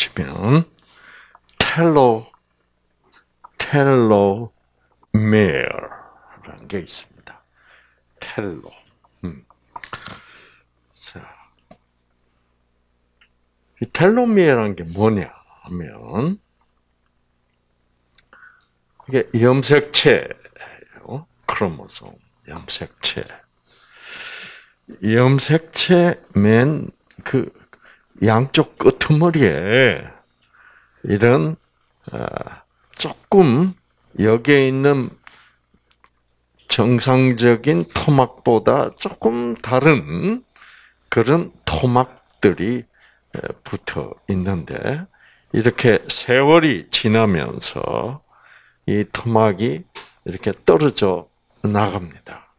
보시면 텔로 텔로메어라는 게 있습니다. 텔로. 음. 자, 이 텔로미어라는 게 뭐냐 하면 이게 염색체예요. 크로모솜 염색체. 염색체 맨그 양쪽 끄트머리에 이런 어, 조금 여기에 있는 정상적인 토막보다 조금 다른 그런 토막들이 붙어 있는데 이렇게 세월이 지나면서 이 토막이 이렇게 떨어져 나갑니다.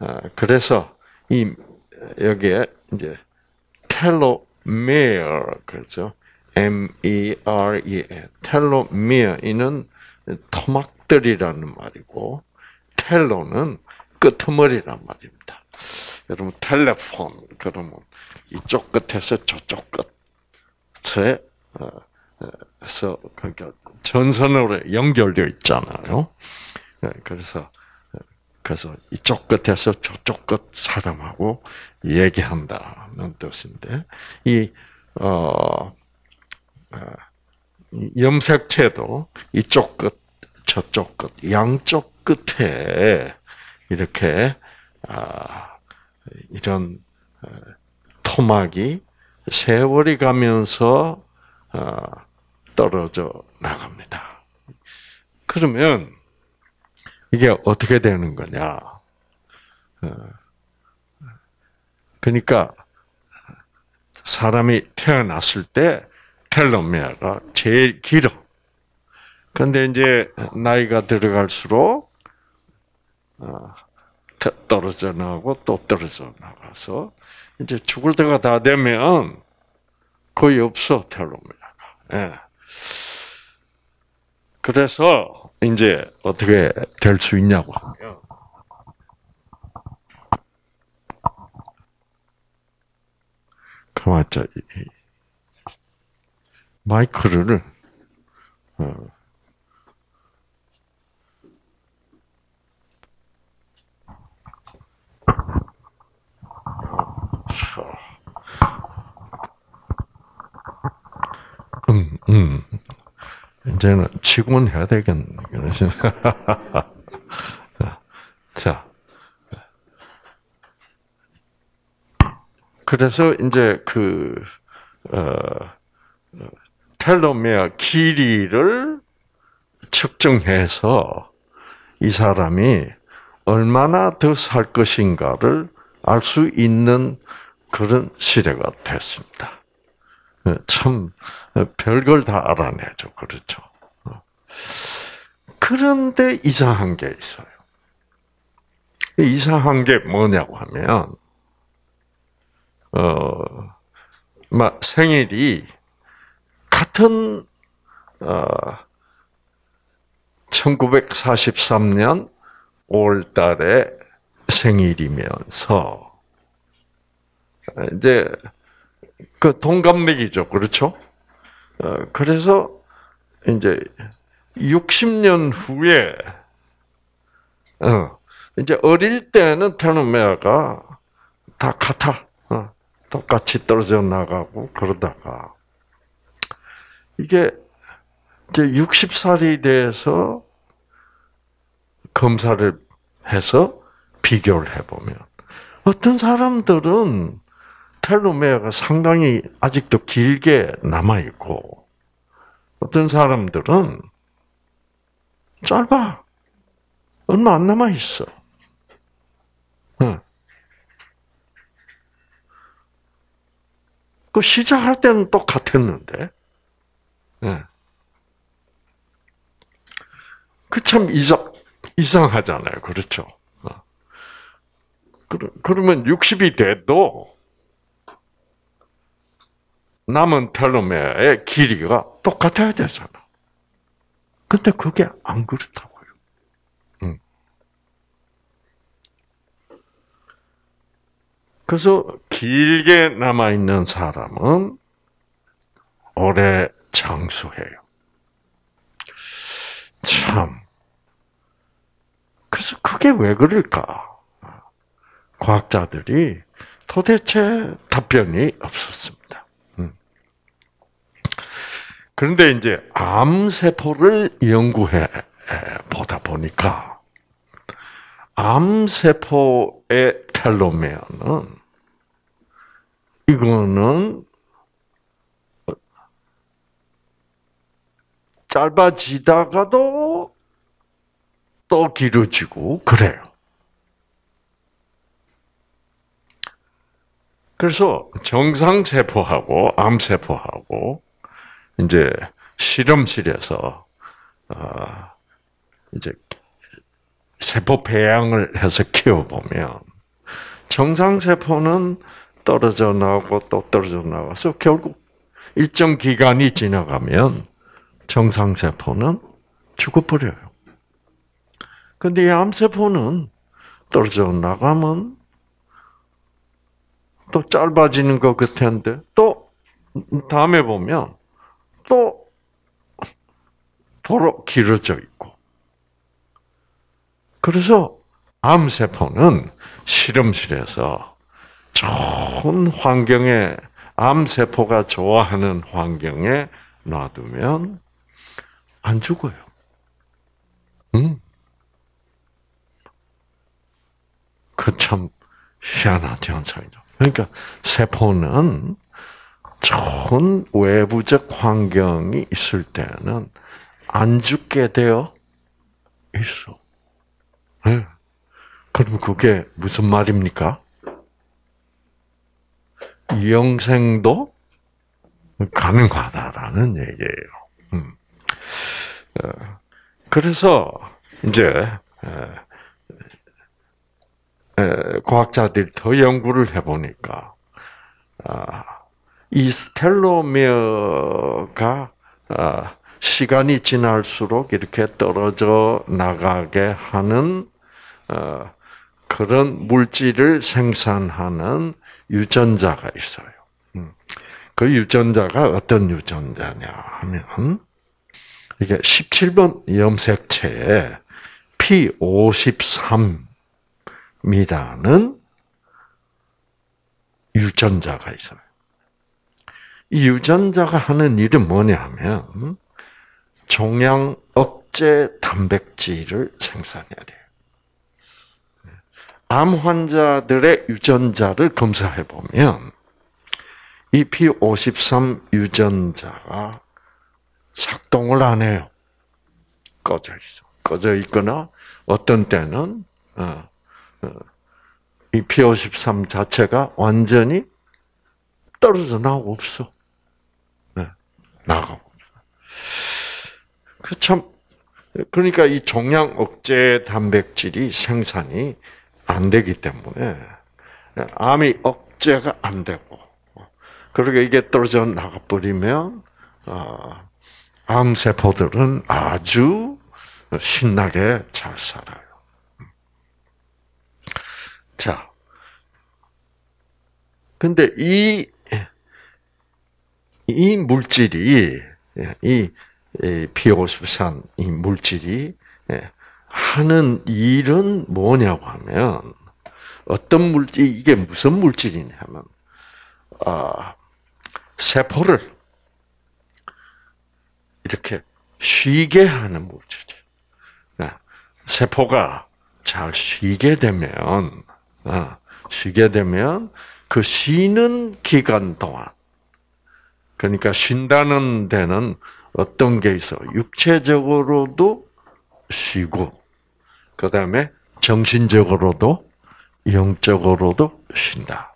아, 그래서 이 여기에 이제 텔로메어 그렇죠. M-E-R-E, 텔로미어 이는 토막들이라는 말이고 텔로는 끄트머리란 말입니다. 여러분 텔레폰 그러면 이쪽 끝에서 저쪽 끝에 서 그러니까 전선으로 연결되어 있잖아요. 네, 그래서 그래서 이쪽 끝에서 저쪽 끝 사람하고 얘기한다는 뜻인데 이 어, 어 염색체도 이쪽 끝, 저쪽 끝, 양쪽 끝에 이렇게 아, 이런 어, 토막이 세월이 가면서 어, 떨어져 나갑니다. 그러면 이게 어떻게 되는 거냐? 그러니까 사람이 태어났을 때 텔로메아가 제일 길어. 근데 이제 나이가 들어갈수록 어, 떨어져 나가고 또 떨어져 나가서 이제 죽을 때가 다 되면 거의 없어 텔로메아가. 예. 그래서 이제 어떻게 될 수 있냐고 하면 그만 저 마이크를 어. 음, 음. 이제는 치고는 해야 되겠네. 자. 그래서 이제 그, 어, 텔로메어 길이를 측정해서 이 사람이 얼마나 더 살 것인가를 알 수 있는 그런 시대가 됐습니다. 참 별걸 다 알아내죠, 그렇죠. 그런데 이상한 게 있어요. 이상한 게 뭐냐고 하면, 어, 막 생일이 같은 어, 1943년 5월 달에 생일이면서 이제 그 동갑내기죠, 그렇죠? 어, 그래서 이제 60년 후에 어, 이제 어릴 때는 테노메아가 다 같아, 어, 똑같이 떨어져 나가고 그러다가 이게 이제 60살이 돼서 검사를 해서 비교를 해보면 어떤 사람들은 텔로메아가 상당히 아직도 길게 남아 있고 어떤 사람들은 짧아. 얼마 안 남아 있어. 응. 그 시작할 때는 똑같았는데 네. 그참 이상, 이상하잖아요. 그렇죠. 어. 그러면 60이 돼도 남은 텔로메아의 길이가 똑같아야 되잖아. 근데 그게 안 그렇다고요. 응. 그래서 길게 남아있는 사람은 오래 장수해요. 참. 그래서 그게 왜 그럴까? 과학자들이 도대체 답변이 없었습니다. 음. 그런데 이제 암세포를 연구해 보다 보니까 암세포의 텔로메어는 이거는 짧아지다가도 또 길어지고 그래요. 그래서 정상세포하고 암세포하고 이제 실험실에서 어 이제 세포 배양을 해서 키워 보면 정상 세포는 떨어져 나오고 또 떨어져 나와서 결국 일정 기간이 지나가면 정상 세포는 죽어버려요. 근데 이 암세포는 떨어져 나가면 또 짧아지는 것 같은데 또 다음에 보면 또 도로 길어져 있고 그래서 암세포는 실험실에서 좋은 환경에 암세포가 좋아하는 환경에 놔두면 안 죽어요. 응? 그 참 희한한 현상이죠. 그러니까 세포는 좋은 외부적 환경이 있을 때는 안 죽게 되어 있어. 네. 그럼 그게 무슨 말입니까? 영생도 가능하다라는 얘기예요. 음. 어, 그래서 이제 과학자들이 더 연구를 해보니까 아, 이 스텔로미어가 아, 시간이 지날수록 이렇게 떨어져 나가게 하는 어, 그런 물질을 생산하는 유전자가 있어요. 음. 그 유전자가 어떤 유전자냐 하면 이게 17번 염색체에 P53이라는 유전자가 있어요. 이 유전자가 하는 일은 뭐냐면 종양 억제 단백질을 생산해야 돼요. 암 환자들의 유전자를 검사해 보면 이 P53 유전자가 작동을 안 해요. 꺼져 있어. 꺼져 있거나 어떤 때는 어, 어, 이 P53 자체가 완전히 떨어져 나오고 없어. 네, 나가고. 그 참, 그러니까 이 종양 억제 단백질이 생산이 안 되기 때문에 암이 억제가 안 되고 그러게 이게 떨어져 나가 버리면 어, 암 세포들은 아주 신나게 잘 살아요. 자, 근데 이, 이 물질이, 이, P53, 이 물질이, 하는 일은 뭐냐고 하면 어떤 물질 이게 무슨 물질이냐면 아 세포를 이렇게 쉬게 하는 물질이에요. 네. 세포가 잘 쉬게 되면 아, 쉬게 되면 그 쉬는 기간 동안 그러니까 쉰다는 데는 어떤 게 있어 육체적으로도 쉬고 그 다음에 정신적으로도 영적으로도 쉰다.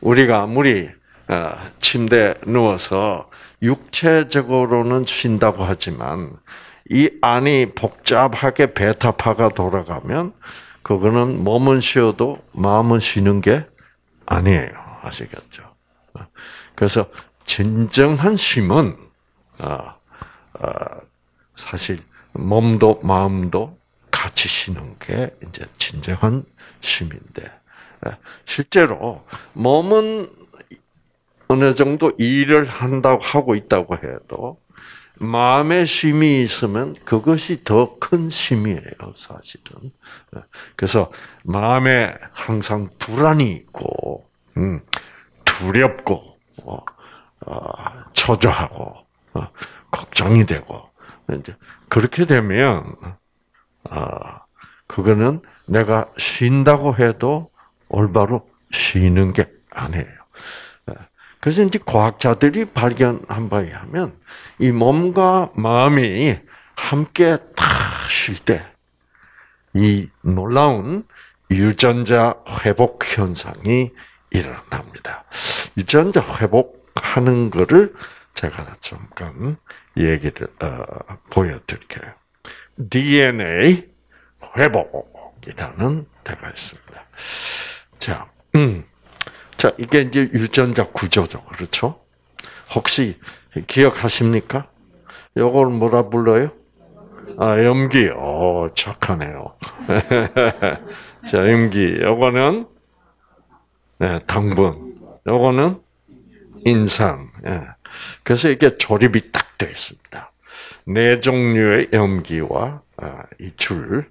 우리가 아무리 어, 침대 누워서 육체적으로는 쉰다고 하지만 이 안이 복잡하게 베타파가 돌아가면 그거는 몸은 쉬어도 마음은 쉬는 게 아니에요. 아시겠죠? 그래서 진정한 쉼은 어, 어, 사실 몸도 마음도 같이 쉬는 게 이제 진정한 쉼인데 예, 실제로 몸은 어느 정도 일을 한다고 하고 있다고 해도 마음의 쉼이 있으면 그것이 더 큰 쉼이에요, 사실은. 그래서 마음에 항상 불안이 있고, 음, 두렵고, 어, 어, 초조하고, 어, 걱정이 되고, 이제 그렇게 되면, 아, 그거는 내가 쉰다고 해도 올바로 쉬는 게 아니에요. 그래서 이제 과학자들이 발견한 바에 하면 이 몸과 마음이 함께 탁쉴때 이 놀라운 유전자 회복 현상이 일어납니다. 유전자 회복 하는 거를 제가 잠깐 얘기를 어, 보여드릴게요. DNA 회복이라는 데가 있습니다. 자, 음. 자, 이게 이제 유전자 구조죠. 그렇죠? 혹시 기억하십니까? 요걸 뭐라 불러요? 아, 염기. 오, 착하네요. 자, 염기. 요거는, 네, 당분. 요거는 인상. 예. 그래서 이게 조립이 딱 되어 있습니다. 네 종류의 염기와 아, 이 줄.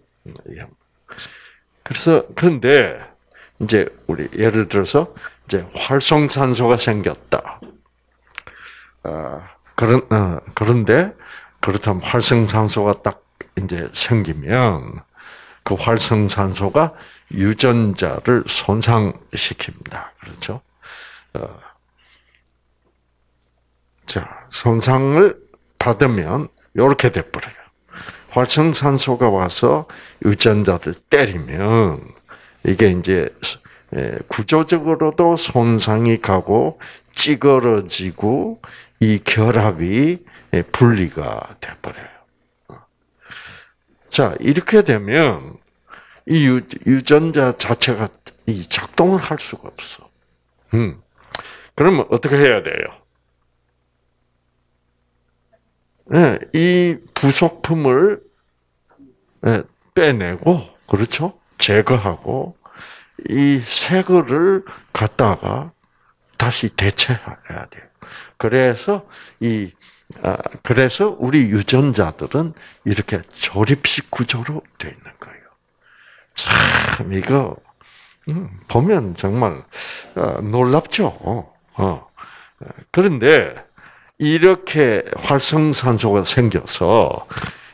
그래서, 그런데, 이제 우리 예를 들어서 이제 활성산소가 생겼다. 어, 그런 어, 그런데 그렇다면 활성산소가 딱 이제 생기면 그 활성산소가 유전자를 손상시킵니다. 그렇죠? 어, 자, 손상을 받으면 이렇게 돼버려요. 활성산소가 와서 유전자를 때리면 이게 이제 예, 구조적으로도 손상이 가고 찌그러지고 이 결합이 예, 분리가 돼버려요. 자 이렇게 되면 이 유, 전자 자체가 이 작동을 할 수가 없어. 음. 그러면 어떻게 해야 돼요? 네, 이 부속품을 빼내고 그렇죠? 제거하고 이 새 거를 갖다가 다시 대체해야 돼요. 그래서 이 아, 그래서 우리 유전자들은 이렇게 조립식 구조로 되어 있는 거예요. 참 이거 음, 보면 정말 어, 놀랍죠. 어. 그런데 이렇게 활성산소가 생겨서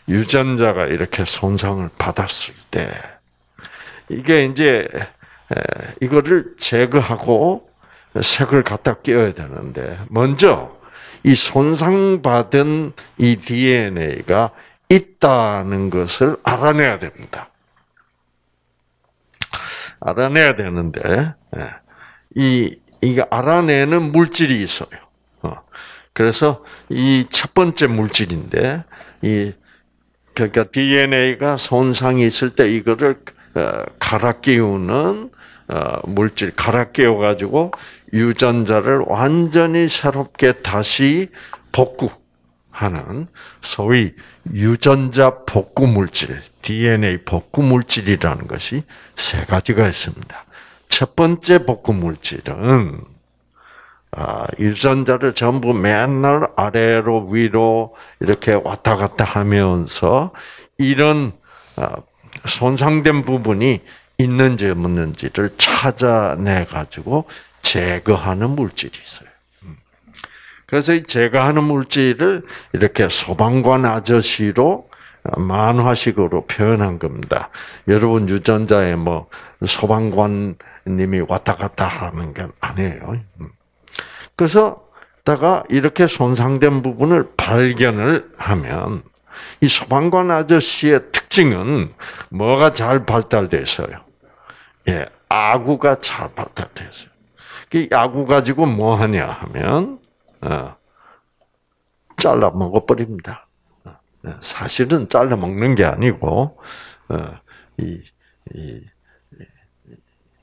유전자가 이렇게 손상을 받았을 때 이게 이제 이거를 제거하고 색을 갖다 끼워야 되는데 먼저 이 손상받은 이 DNA가 있다는 것을 알아내야 됩니다. 알아내야 되는데 이 이게 알아내는 물질이 있어요. 어. 그래서 이 첫 번째 물질인데 이 그러니까 DNA가 손상이 있을 때 이거를 어, 갈아 끼우는 어, 물질 갈아 끼워 가지고 유전자를 완전히 새롭게 다시 복구하는 소위 유전자 복구 물질, DNA 복구 물질이라는 것이 세 가지가 있습니다. 첫 번째 복구 물질은 아, 유전자를 전부 맨날 아래로 위로 이렇게 왔다 갔다 하면서 이런 아, 손상된 부분이 있는지 없는지를 찾아내 가지고 제거하는 물질이 있어요. 음. 그래서 이 제거하는 물질을 이렇게 소방관 아저씨로 만화식으로 표현한 겁니다. 여러분 유전자에 뭐 소방관님이 왔다 갔다 하는 게 아니에요. 음. 그래서 다가 이렇게 손상된 부분을 발견을 하면 이 소방관 아저씨의 특징은 뭐가 잘 발달돼 있어요? 예, 아구가 잘 발달돼 있어요. 그 아구 가지고 뭐 하냐 하면 어, 잘라 먹어버립니다. 어, 예, 사실은 잘라 먹는 게 아니고 어, 이, 이,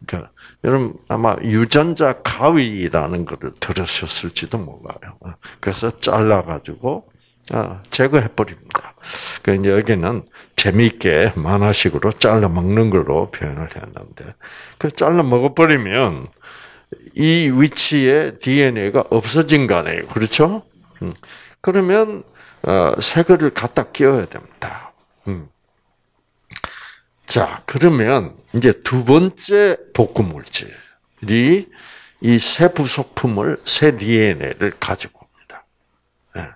그, 여러분 아마 유전자 가위라는 것을 들으셨을지도 몰라요. 어, 그래서 잘라 가지고 어, 제거해 버립니다. 그 이제 여기는 재미있게 만화식으로 잘라 먹는 걸로 표현을 했는데 그 잘라 먹어버리면 이 위치에 DNA가 없어진 거 아니에요. 그렇죠? 음. 그러면 어, 새 거를 갖다 끼워야 됩니다. 음. 자, 그러면 이제 두 번째 복구 물질이 이 새 부속품을 새 DNA를 가지고 옵니다. 네.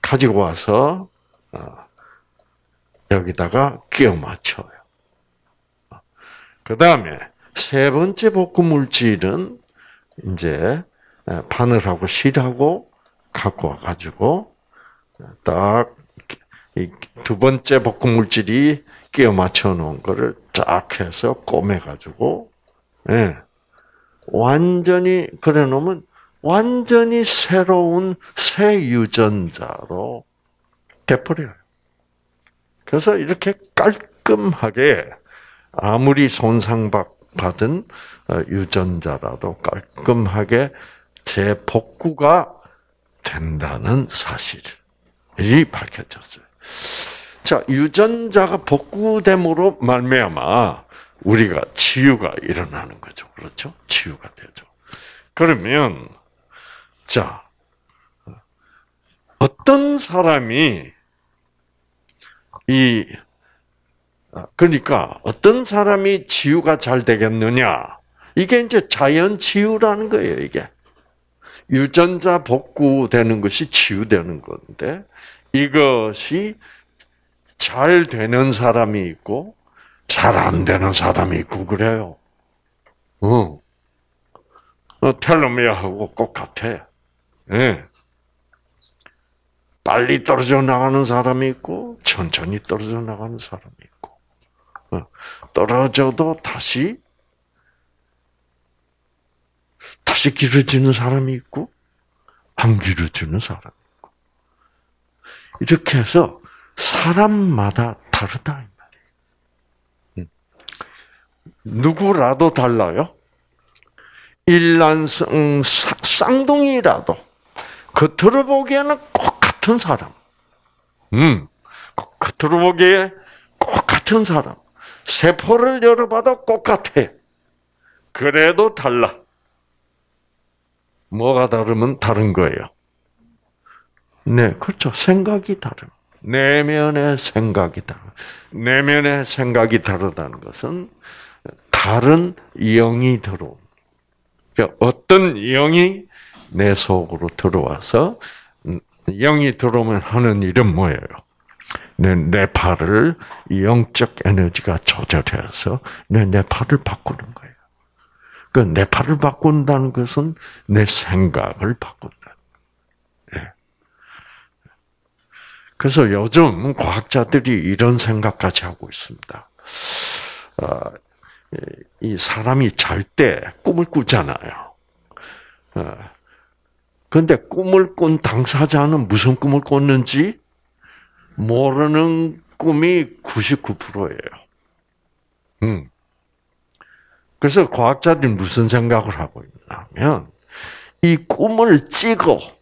가지고 와서 어, 여기다가 끼워 맞춰요. 그 다음에 세 번째 복구 물질은 이제 바늘하고 실하고 갖고 와가지고 딱 두 번째 복구 물질이 끼워 맞춰 놓은 거를 쫙 해서 꼬매 가지고 예. 완전히 그래 놓으면 완전히 새로운 새 유전자로 돼버려요. 그래서 이렇게 깔끔하게 아무리 손상받은 어, 유전자라도 깔끔하게 재복구가 된다는 사실이 밝혀졌어요. 자, 유전자가 복구됨으로 말미암아 우리가 치유가 일어나는 거죠. 그렇죠? 치유가 되죠. 그러면 자, 어떤 사람이 이 아, 그러니까 어떤 사람이 치유가 잘 되겠느냐? 이게 이제 자연 치유라는 거예요, 이게. 유전자 복구되는 것이 치유되는 건데 이것이 잘 되는 사람이 있고 잘 안 되는 사람이 있고 그래요. 어. 어 텔로미아하고 똑같아. 예. 네. 빨리 떨어져 나가는 사람이 있고 천천히 떨어져 나가는 사람이 있고 어, 떨어져도 다시 다시 길어지는 사람이 있고 안 길어지는 사람이 있고 이렇게 해서 사람마다 다르다. 음. 누구라도 달라요. 일란성 쌍둥이라도 겉으로 보기에는 꼭 같은 사람. 음, 겉으로 보기에 꼭 같은 사람. 세포를 열어봐도 똑같아. 그래도 달라. 뭐가 다르면 다른 거예요. 네, 그렇죠. 생각이 다른. 내면의 생각이 다른. 내면의 생각이 다르다는 것은 다른 영이 들어온. 그러니까 어떤 영이 내 속으로 들어와서 영이 들어오면 하는 일은 뭐예요? 내, 내 팔을 영적 에너지가 조절해서 내, 내 팔을 바꾸는 거예요. 그내 팔을 바꾼다는 것은 내 생각을 바꾼다. 예. 그래서 요즘 과학자들이 이런 생각까지 하고 있습니다. 어, 이 사람이 잘 때 꿈을 꾸잖아요. 어, 근데 꿈을 꾼 당사자는 무슨 꿈을 꿨는지 모르는 꿈이 99%예요. 음. 그래서 과학자들이 무슨 생각을 하고 있냐면 이 꿈을 찍어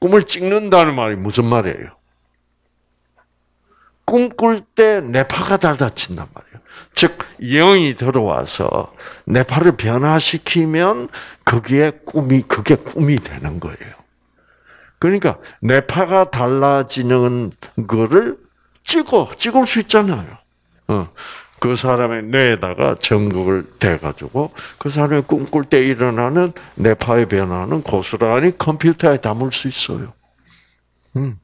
꿈을 찍는다는 말이 무슨 말이에요? 꿈꿀 때 뇌파가 달다친단 말이에요. 즉 영이 들어와서 뇌파를 변화시키면 거기에 꿈이 그게 꿈이 되는 거예요. 그러니까 뇌파가 달라지는 거를 찍어 찍을 수 있잖아요. 어. 그 사람의 뇌에다가 전극을 대가지고 그 사람이 꿈꿀 때 일어나는 뇌파의 변화는 고스란히 컴퓨터에 담을 수 있어요. 음.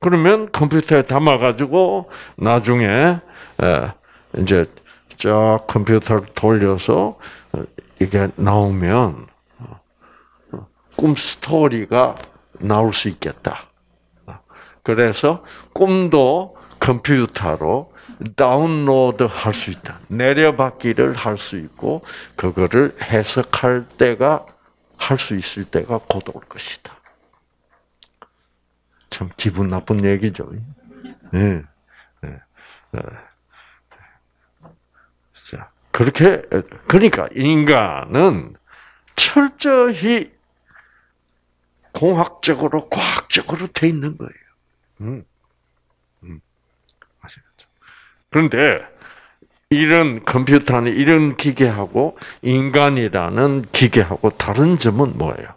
그러면 컴퓨터에 담아가지고 나중에 이제 쫙 컴퓨터를 돌려서 이게 나오면 꿈 스토리가 나올 수 있겠다. 그래서 꿈도 컴퓨터로 다운로드 할 수 있다. 내려받기를 할 수 있고, 그거를 해석할 때가, 할 수 있을 때가 곧 올 것이다. 참 기분 나쁜 얘기죠. 네. 네. 자, 그렇게, 그러니까 인간은 철저히 공학적으로, 과학적으로 돼 있는 거예요. 음. 음. 아시겠죠? 그런데, 이런 컴퓨터는 이런 기계하고 인간이라는 기계하고 다른 점은 뭐예요?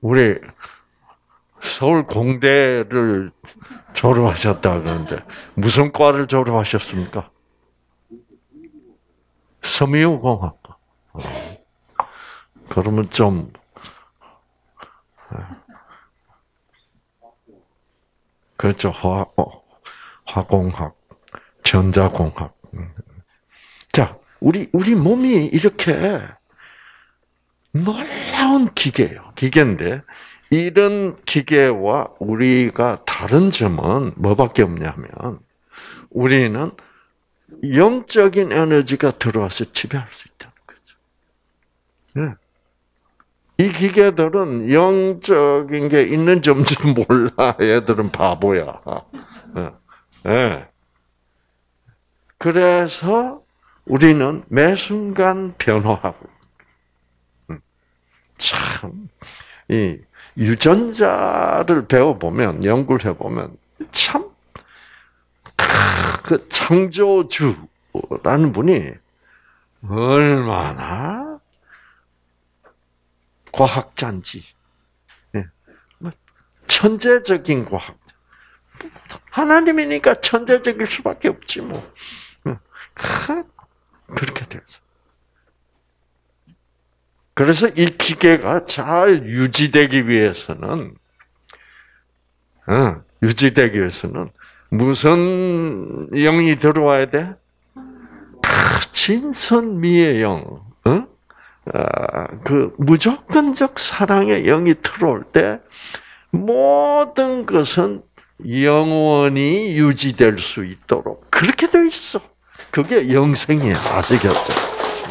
우리 서울 공대를 졸업하셨다 그러는데 무슨 과를 졸업하셨습니까? 섬유공학과. 어. 그러면 좀 그렇죠. 화, 어, 화공학, 전자공학. 음. 자, 우리, 우리 몸이 이렇게 놀라운 기계예요. 기계인데, 이런 기계와 우리가 다른 점은 뭐밖에 없냐면, 우리는 영적인 에너지가 들어와서 지배할 수 있다는 거죠. 네. 이 기계들은 영적인 게 있는 점지 몰라. 얘들은 바보야. 네. 그래서 우리는 매 순간 변화하고 음. 참, 이 유전자를 배워보면, 연구를 해보면, 참, 그 창조주라는 분이 얼마나 과학자인지, 예. 뭐 천재적인 과학. 하나님이니까 천재적일 수밖에 없지 뭐. 그렇게 돼서. 그래서 이 기계가 잘 유지되기 위해서는, 어, 유지되기 위해서는 무슨 영이 들어와야 돼? 진선미의 영, 어? 아, 그 무조건적 사랑의 영이 들어올 때 모든 것은 영원히 유지될 수 있도록 그렇게 되어 있어. 그게 영생이야. 아시겠죠?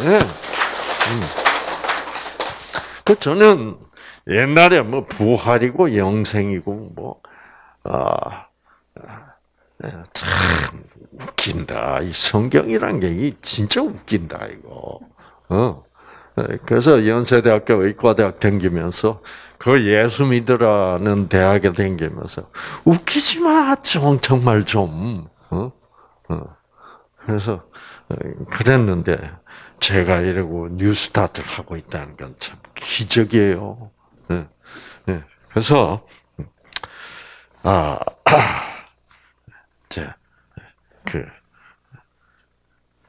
네. 음. 그 저는 옛날에 뭐 부활이고 영생이고 뭐 아, 참 웃긴다. 이 성경이란 게 진짜 웃긴다 이거. 어. 그래서 연세대학교 의과대학 다니면서 그 예수 믿으라는 대학에 다니면서 웃기지 마, 좀 정말 좀. 어? 어. 그래서 그랬는데 제가 이러고 뉴스타트를 하고 있다는 건 참 기적이에요. 네. 네. 그래서 아, 자, 그,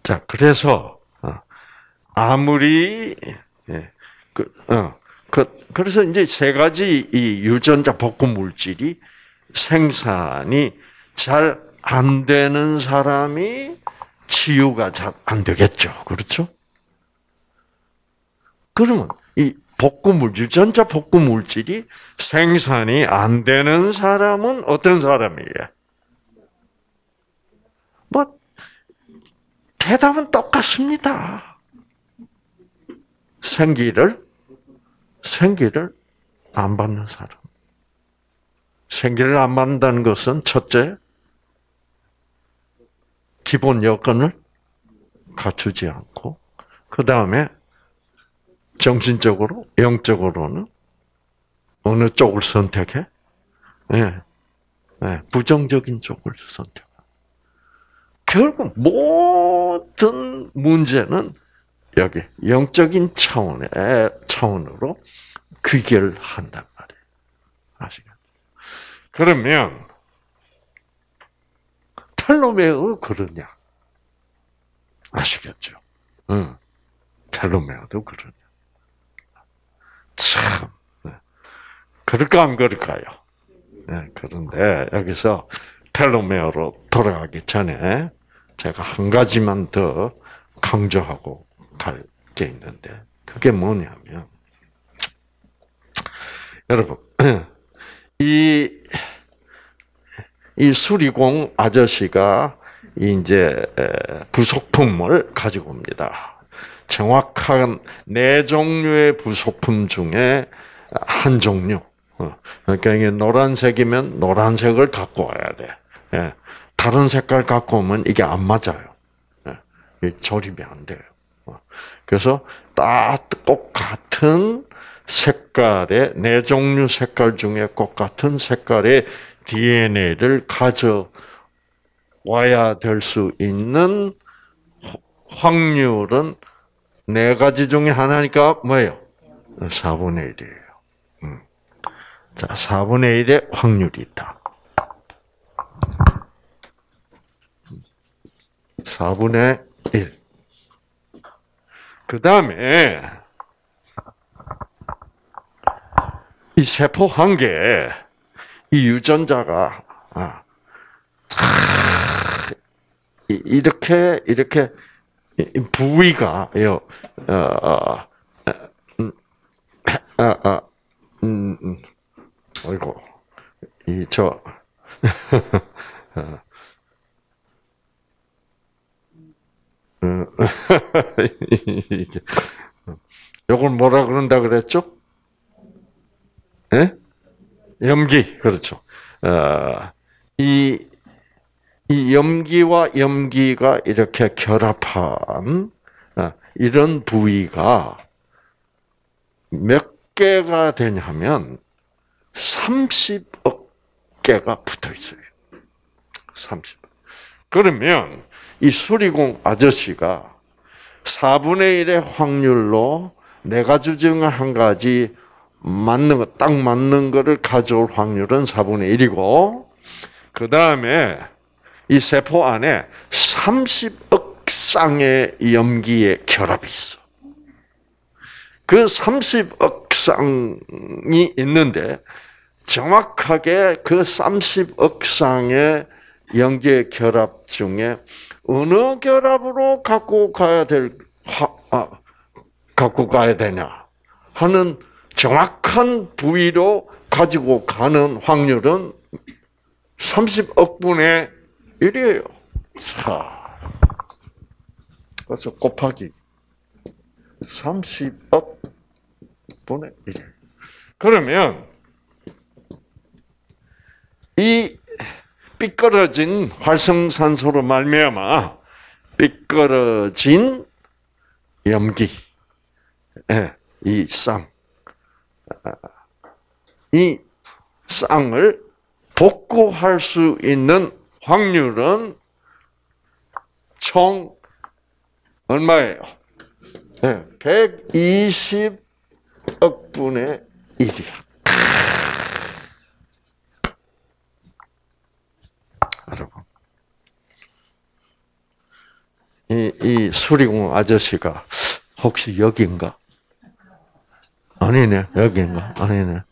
자 그래서 아무리 예, 그, 어, 그, 그래서 이제 세 가지 이 유전자 복구 물질이 생산이 잘 안 되는 사람이 치유가 잘 안 되겠죠. 그렇죠? 그러면 이 복구 물, 유전자 복구 물질이 생산이 안 되는 사람은 어떤 사람이에요? 뭐, 대답은 똑같습니다. 생기를 생기를 안 받는 사람. 생기를 안 받는다는 것은 첫째 기본 여건을 갖추지 않고 그 다음에 정신적으로 영적으로는 어느 쪽을 선택해? 네. 네. 부정적인 쪽을 선택. 결국 모든 문제는 여기 영적인 차원의 차원으로 귀결한단 말이에요. 아시겠죠? 그러면 텔로메어 그러냐? 아시겠죠? 응. 텔로메어도 그러냐? 참 네. 그럴까 안 그럴까요? 네, 그런데 여기서 텔로메어로 돌아가기 전에 제가 한 가지만 더 강조하고 갈게 있는데 그게 뭐냐면 여러분 이, 이 수리공 아저씨가 이제 부속품을 가지고 옵니다. 정확한 네 종류의 부속품 중에 한 종류. 어, 그러니까 이게 노란색이면 노란색을 갖고 와야 돼. 예. 다른 색깔 갖고 오면 이게 안 맞아요. 예. 조립이 안 돼요. 그래서 딱 똑같은 색깔의 네 종류 색깔 중에 꼭 같은 색깔의 DNA를 가져 와야 될 수 있는 확률은 네 가지 중에 하나니까 뭐예요? 4분의 1이에요. 음. 자, 4분의 1의 확률이 있다. 4분의 1. 그 다음에, 이 세포 한 개, 이 유전자가, 아, 이렇게, 이렇게, 부위가, 요, 어, 어, 음, 아, 아, 음, 음, 어이고, 이, 저, 요걸 뭐라 그런다 그랬죠? 예? 염기, 그렇죠. 어, 이, 이 염기와 염기가 이렇게 결합한 어, 이런 부위가 몇 개가 되냐면 30억 개가 붙어 있어요. 30. 그러면 이 수리공 아저씨가 4분의 1의 확률로 내가 주증을 한 가지 맞는 거, 딱 맞는 거를 가져올 확률은 4분의 1이고, 그 다음에 이 세포 안에 30억 쌍의 염기의 결합이 있어. 그 30억 쌍이 있는데, 정확하게 그 30억 쌍의 염기의 결합 중에 어느 결합으로 갖고 가야 될, 하, 아, 갖고 가야 되냐 하는 정확한 부위로 가지고 가는 확률은 30억 분의 1이에요. 자, 그래서 곱하기 30억 분의 1. 그러면 이 삐끄러진 활성산소로 말미암아 삐끄러진 염기, 예, 이 쌍, 이 쌍을 복구할 수 있는 확률은 총 얼마예요? 네, 120억 분의 1이야. 여러분. 이, 이 수리공 아저씨가 혹시 여긴가? 아니네, 여긴가? 아니네,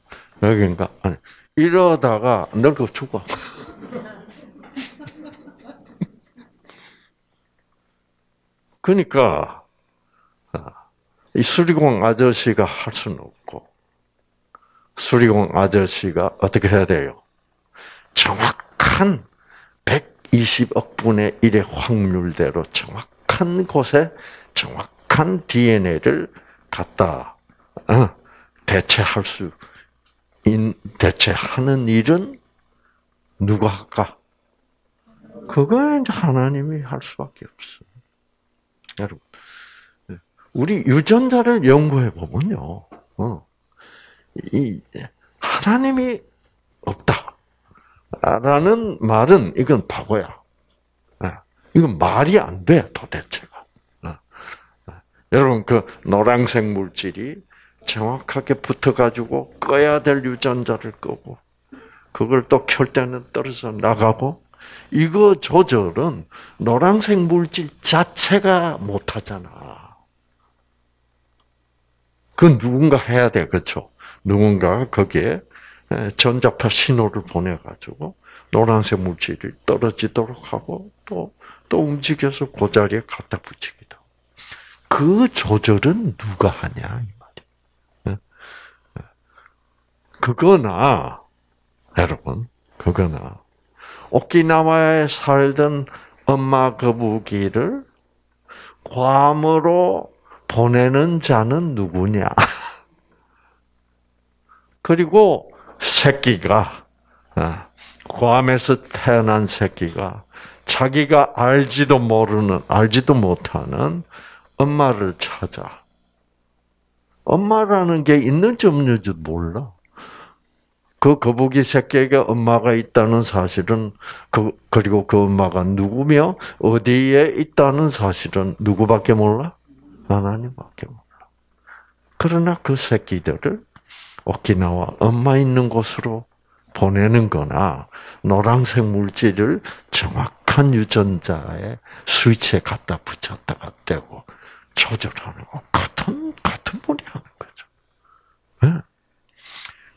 여긴가? 아니. 이러다가 늙어 죽어. 그러니까 이 수리공 아저씨가 할 수는 없고 수리공 아저씨가 어떻게 해야 돼요? 정확한 120억 분의 1의 확률대로 정확한 곳에 정확한 DNA를 갖다 어, 대체할 수, 대체하는 일은 누가 할까? 이제 하나님이 할 수밖에 없어. 여러분, 우리 유전자를 연구해 보면요, 어, 이 하나님이 없다. 라는 말은 이건 바보야. 예. 이건 말이 안 돼, 도대체가. 예. 예. 여러분, 그 노란색 물질이 정확하게 붙어가지고 꺼야 될 유전자를 끄고, 그걸 또 켤 때는 떨어져 나가고, 이거 조절은 노란색 물질 자체가 못하잖아. 그 누군가 해야 돼, 그렇죠? 누군가 거기에 전자파 신호를 보내가지고 노란색 물질이 떨어지도록 하고 또, 또 움직여서 그 자리에 갖다 붙이기도. 그 조절은 누가 하냐, 이 말이야. 그거나, 여러분, 그거나, 오키나와에 살던 엄마 거북이를 괌으로 보내는 자는 누구냐? 그리고 새끼가 어, 괌에서 태어난 새끼가 자기가 알지도 모르는 알지도 못하는 엄마를 찾아 엄마라는 게 있는지 없는지 몰라. 그 거북이 새끼에게 엄마가 있다는 사실은 그 그리고 그 엄마가 누구며 어디에 있다는 사실은 누구밖에 몰라? 하나님밖에 몰라. 그러나 그 새끼들을 오키나와 엄마 있는 곳으로 보내는 거나 노란색 물질을 정확한 유전자의 스위치에 갖다 붙였다가 떼고 조절하는 거 같은 같은 분이 하는 거죠. 네.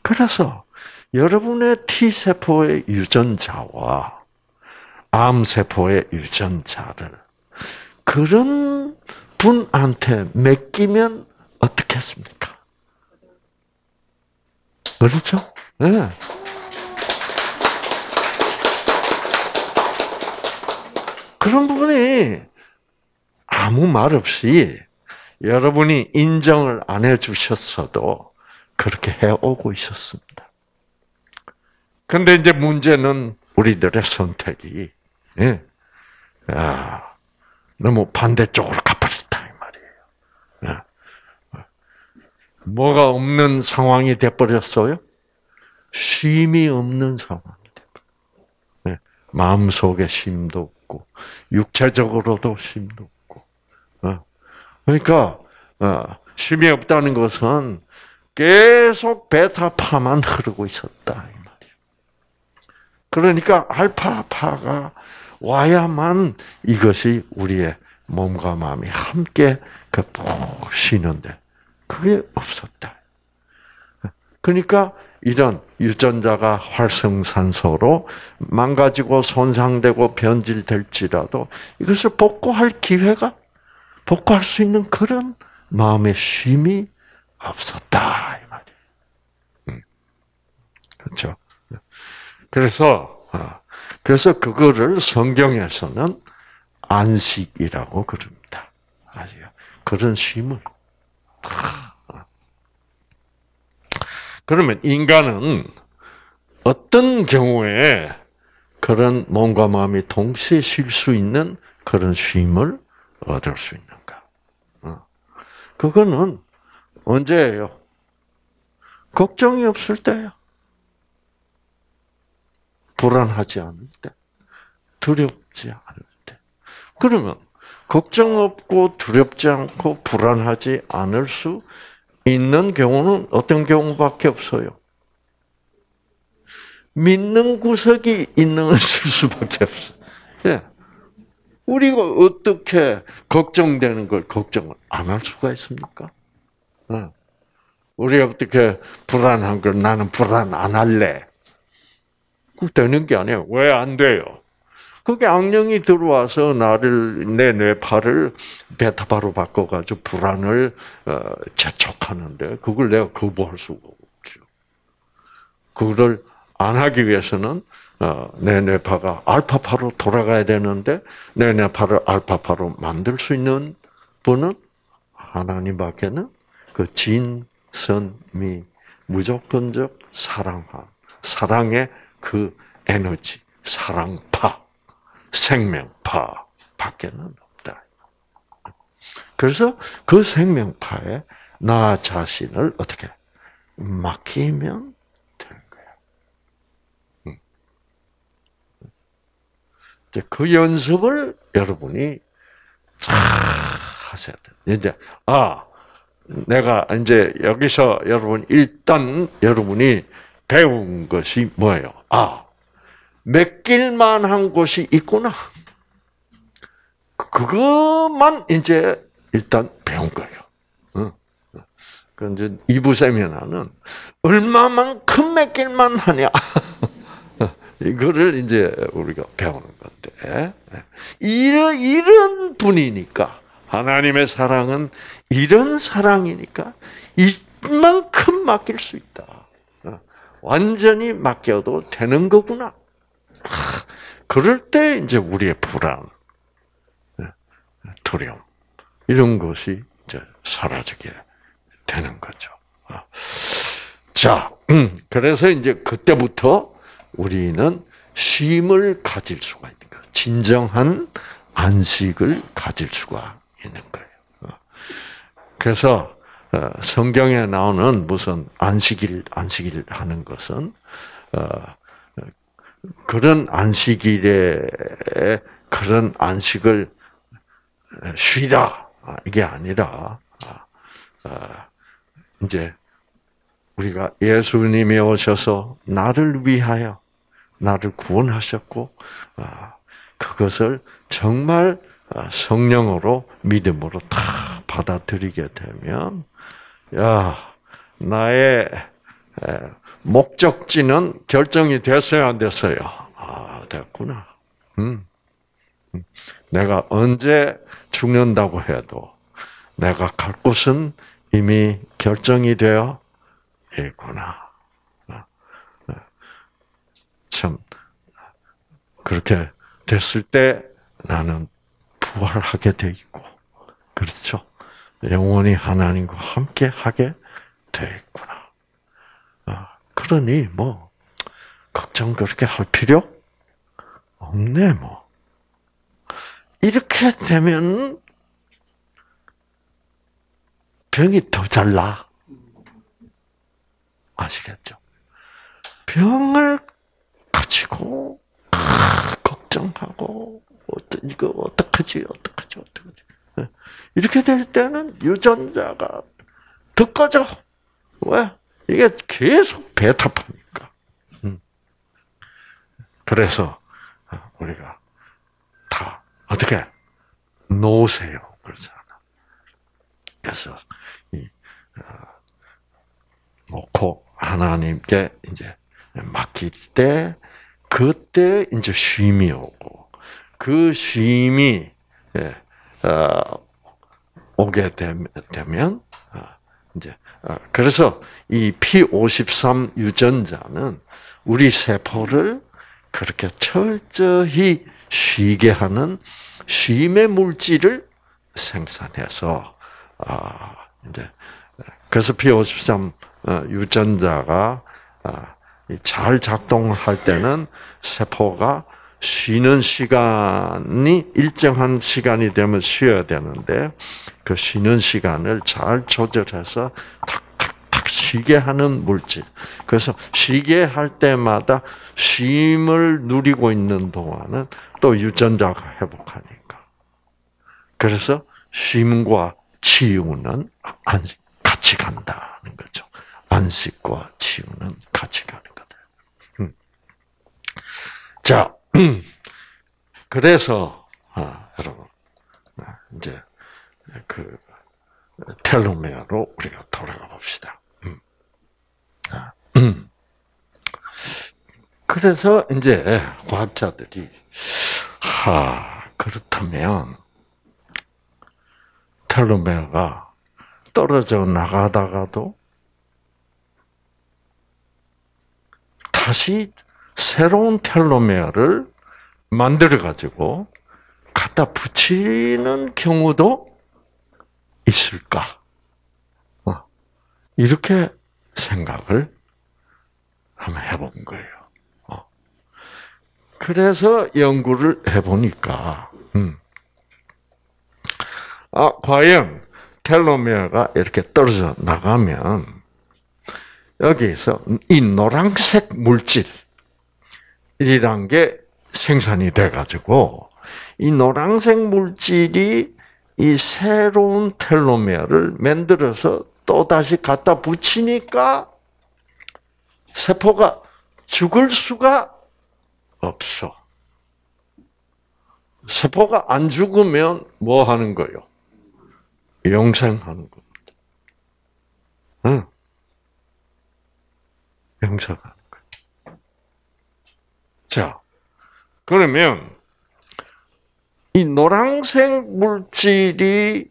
그래서 여러분의 T 세포의 유전자와 암 세포의 유전자를 그런 분한테 맡기면 어떻겠습니까? 그렇죠? 네. 그런 부분이 아무 말 없이 여러분이 인정을 안 해주셨어도 그렇게 해오고 있었습니다. 근데 이제 문제는 우리들의 선택이, 예. 아, 너무 반대쪽으로 가버렸다, 이 말이에요. 예. 뭐가 없는 상황이 돼버렸어요? 쉼이 없는 상황이 돼버렸어요. 예. 마음속에 쉼도 없고, 육체적으로도 쉼도 없고. 어. 그러니까, 어, 쉼이 없다는 것은 계속 베타파만 흐르고 있었다. 그러니까 알파파가 와야만 이것이 우리의 몸과 마음이 함께 그푹 쉬는데 그게 없었다. 그러니까 이런 유전자가 활성산소로 망가지고 손상되고 변질될지라도 이것을 복구할 기회가 복구할 수 있는 그런 마음의 쉼이 없었다 이 말이에요. 음. 그렇죠. 그래서 어, 그래서 그거를 성경에서는 안식이라고 그럽니다. 아시요? 그런 쉼을. 그러면 인간은 어떤 경우에 그런 몸과 마음이 동시에 쉴 수 있는 그런 쉼을 얻을 수 있는가? 어. 그거는 언제예요? 걱정이 없을 때요. 불안하지 않을 때, 두렵지 않을 때. 그러면 걱정 없고 두렵지 않고 불안하지 않을 수 있는 경우는 어떤 경우밖에 없어요. 믿는 구석이 있는 수밖에 없어. 예. 우리가 어떻게 걱정되는 걸 걱정을 안 할 수가 있습니까? 예. 우리 어떻게 불안한 걸 나는 불안 안 할래. 되는 게 아니에요. 왜 안 돼요? 그게 악령이 들어와서 나를 내 뇌파를 베타파로 바꿔가지고 불안을 어, 재촉하는데 그걸 내가 거부할 수가 없죠. 그거를 안 하기 위해서는 어, 내 뇌파가 알파파로 돌아가야 되는데 내 뇌파를 알파파로 만들 수 있는 분은 하나님밖에는 그 진선미 무조건적 사랑함 사랑의 그 에너지, 사랑파, 생명파 밖에는 없다. 그래서 그 생명파에 나 자신을 어떻게 맡기면 되는 거야. 음. 그 연습을 여러분이 잘 하셔야 돼. 이제 아 내가 이제 여기서 여러분 일단 여러분이 배운 것이 뭐예요? 아, 맡길 만 한 곳이 있구나. 그것만 이제 일단 배운 거예요. 그 이제 2부 세미나는 얼마만큼 맡길만 하냐. 이거를 이제 우리가 배우는 건데. 이런, 이런 분이니까. 하나님의 사랑은 이런 사랑이니까 이만큼 맡길 수 있다. 완전히 맡겨도 되는 거구나. 그럴 때 이제 우리의 불안, 네, 두려움 이런 것이 이제 사라지게 되는 거죠. 아. 자, 음, 그래서 이제 그때부터 우리는 쉼을 가질 수가 있는 거예요. 진정한 안식을 가질 수가 있는 거예요. 어. 그래서 어, 성경에 나오는 무슨 안식일 안식일 하는 것은 어, 그런 안식일에 그런 안식을 쉬라. 이게 아니라 아, 이제 우리가 예수님이 오셔서 나를 위하여 나를 구원하셨고 아, 그것을 정말 성령으로 믿음으로 다 받아들이게 되면 야 나의 목적지는 결정이 됐어요, 안 됐어요? 아, 됐구나. 음. 음. 내가 언제 죽는다고 해도 내가 갈 곳은 이미 결정이 되어 있구나. 아, 아. 참, 그렇게 됐을 때 나는 부활하게 돼 있고, 그렇죠? 영원히 하나님과 함께 하게 돼 있구나. 그러니 뭐 걱정 그렇게 할 필요 없네 뭐. 이렇게 되면 병이 더 잘 나. 아시겠죠? 병을 가지고 아, 걱정하고 이거 어떡하지 어떡하지 어떡하지 예. 이렇게 될 때는 유전자가 더 꺼져 왜 이게 계속 배탑하니까. 음. 그래서 우리가 다 어떻게 놓으세요 그러잖아. 그래서 이 어, 놓고 하나님께 이제 맡길 때 그때 이제 쉼이 오고 그 쉼이 예, 어, 오게 되면 어, 이제 그래서 이 P53 유전자는 우리 세포를 그렇게 철저히 쉬게 하는 쉼의 물질을 생산해서 아 이제 그래서 P53 어, 유전자가 아, 잘 작동할 때는 세포가 쉬는 시간이 일정한 시간이 되면 쉬어야 되는데 그 쉬는 시간을 잘 조절해서 탁탁탁 쉬게 하는 물질. 그래서 쉬게 할 때마다 쉼을 누리고 있는 동안은 또 유전자가 회복하니까. 그래서 쉼과 치유는 같이 간다는 거죠. 안식과 치유는 같이 가는 거다. 음. 자, 그래서 아, 여러분 아, 이제 그 텔로메어로 우리가 돌아가 봅시다. 음. 아, 음. 그래서 이제 과학자들이 하 그렇다면 텔로메어가 떨어져 나가다가도 다시 새로운 텔로메어를 만들어 가지고 갖다 붙이는 경우도 있을까? 어, 이렇게 생각을 한번 해본 거예요. 어. 그래서 연구를 해보니까, 음. 아, 과연 텔로메어가 이렇게 떨어져 나가면, 여기서 이 노란색 물질, 이란 게 생산이 돼가지고 이 노란색 물질이 이 새로운 텔로메어를 만들어서 또 다시 갖다 붙이니까 세포가 죽을 수가 없어. 세포가 안 죽으면 뭐 하는 거요? 영생하는 겁니다. 응. 영생하는 자, 그러면 이 노란색 물질이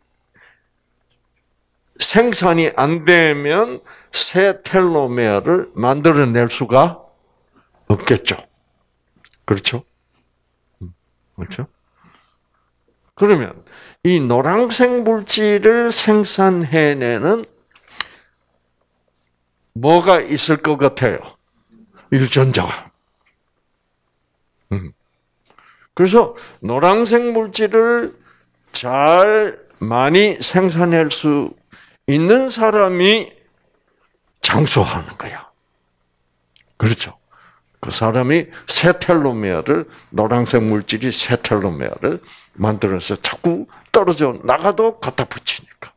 생산이 안 되면 새 텔로메어를 만들어낼 수가 없겠죠. 그렇죠? 음, 그렇죠? 그러면 이 노란색 물질을 생산해내는 뭐가 있을 것 같아요? 유전자가. 음. 그래서 노란색 물질을 잘 많이 생산할 수 있는 사람이 장수하는 거야. 그렇죠. 그 사람이 새 텔로메어를 노란색 물질이 새 텔로메어를 만들어서 자꾸 떨어져 나가도 갖다 붙이니까.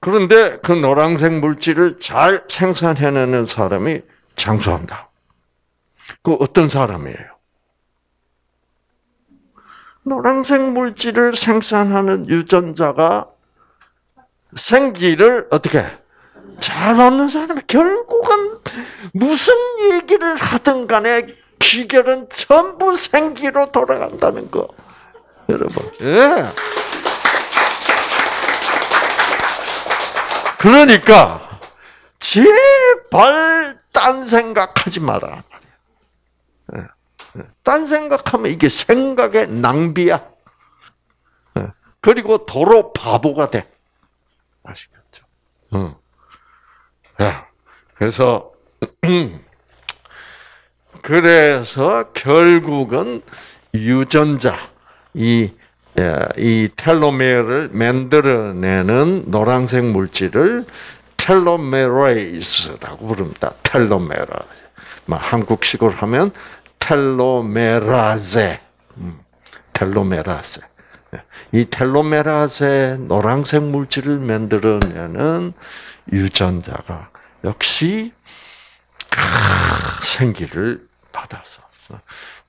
그런데 그 노란색 물질을 잘 생산해내는 사람이 장수한다. 그 어떤 사람이에요? 노란색 물질을 생산하는 유전자가 생기를 어떻게 잘 받는 사람이 결국은 무슨 얘기를 하든 간에 비결은 전부 생기로 돌아간다는 거. 여러분. 예. 그러니까 제발 딴 생각하지 마라. 예. 예. 딴 생각하면 이게 생각의 낭비야. 예. 그리고 도로 바보가 돼. 아시겠죠? 응. 야, 그래서 그래서 결국은 유전자 이, 이 텔로메어를 만들어내는 노란색 물질을 텔로메레이스라고 부릅니다. 텔로메라. 한국식으로 하면 텔로메라제. 음, 텔로메라제. 이 텔로메라제 노란색 물질을 만들어내는 유전자가 역시 생기를 받아서.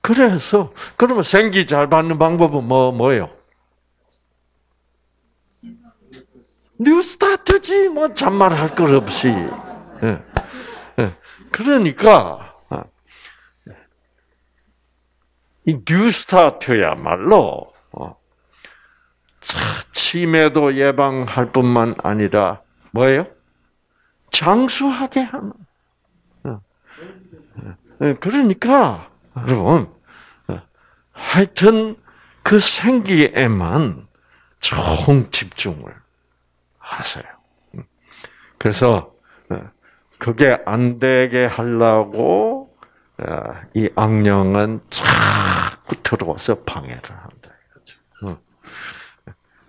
그래서 그러면 생기 잘 받는 방법은 뭐 뭐예요? 뉴스타트지 뭐 잔말 할 것 없이. 예. 예. 그러니까 아, 이 뉴스타트야말로 어, 치매도 예방할 뿐만 아니라 뭐예요? 장수하게 하는. 어. 어, 그러니까 여러분 어, 하여튼 그 생기에만 총 집중을 하세요. 음. 그래서 그게 안 되게 하려고 이 악령은 자꾸 들어와서 방해를 한다.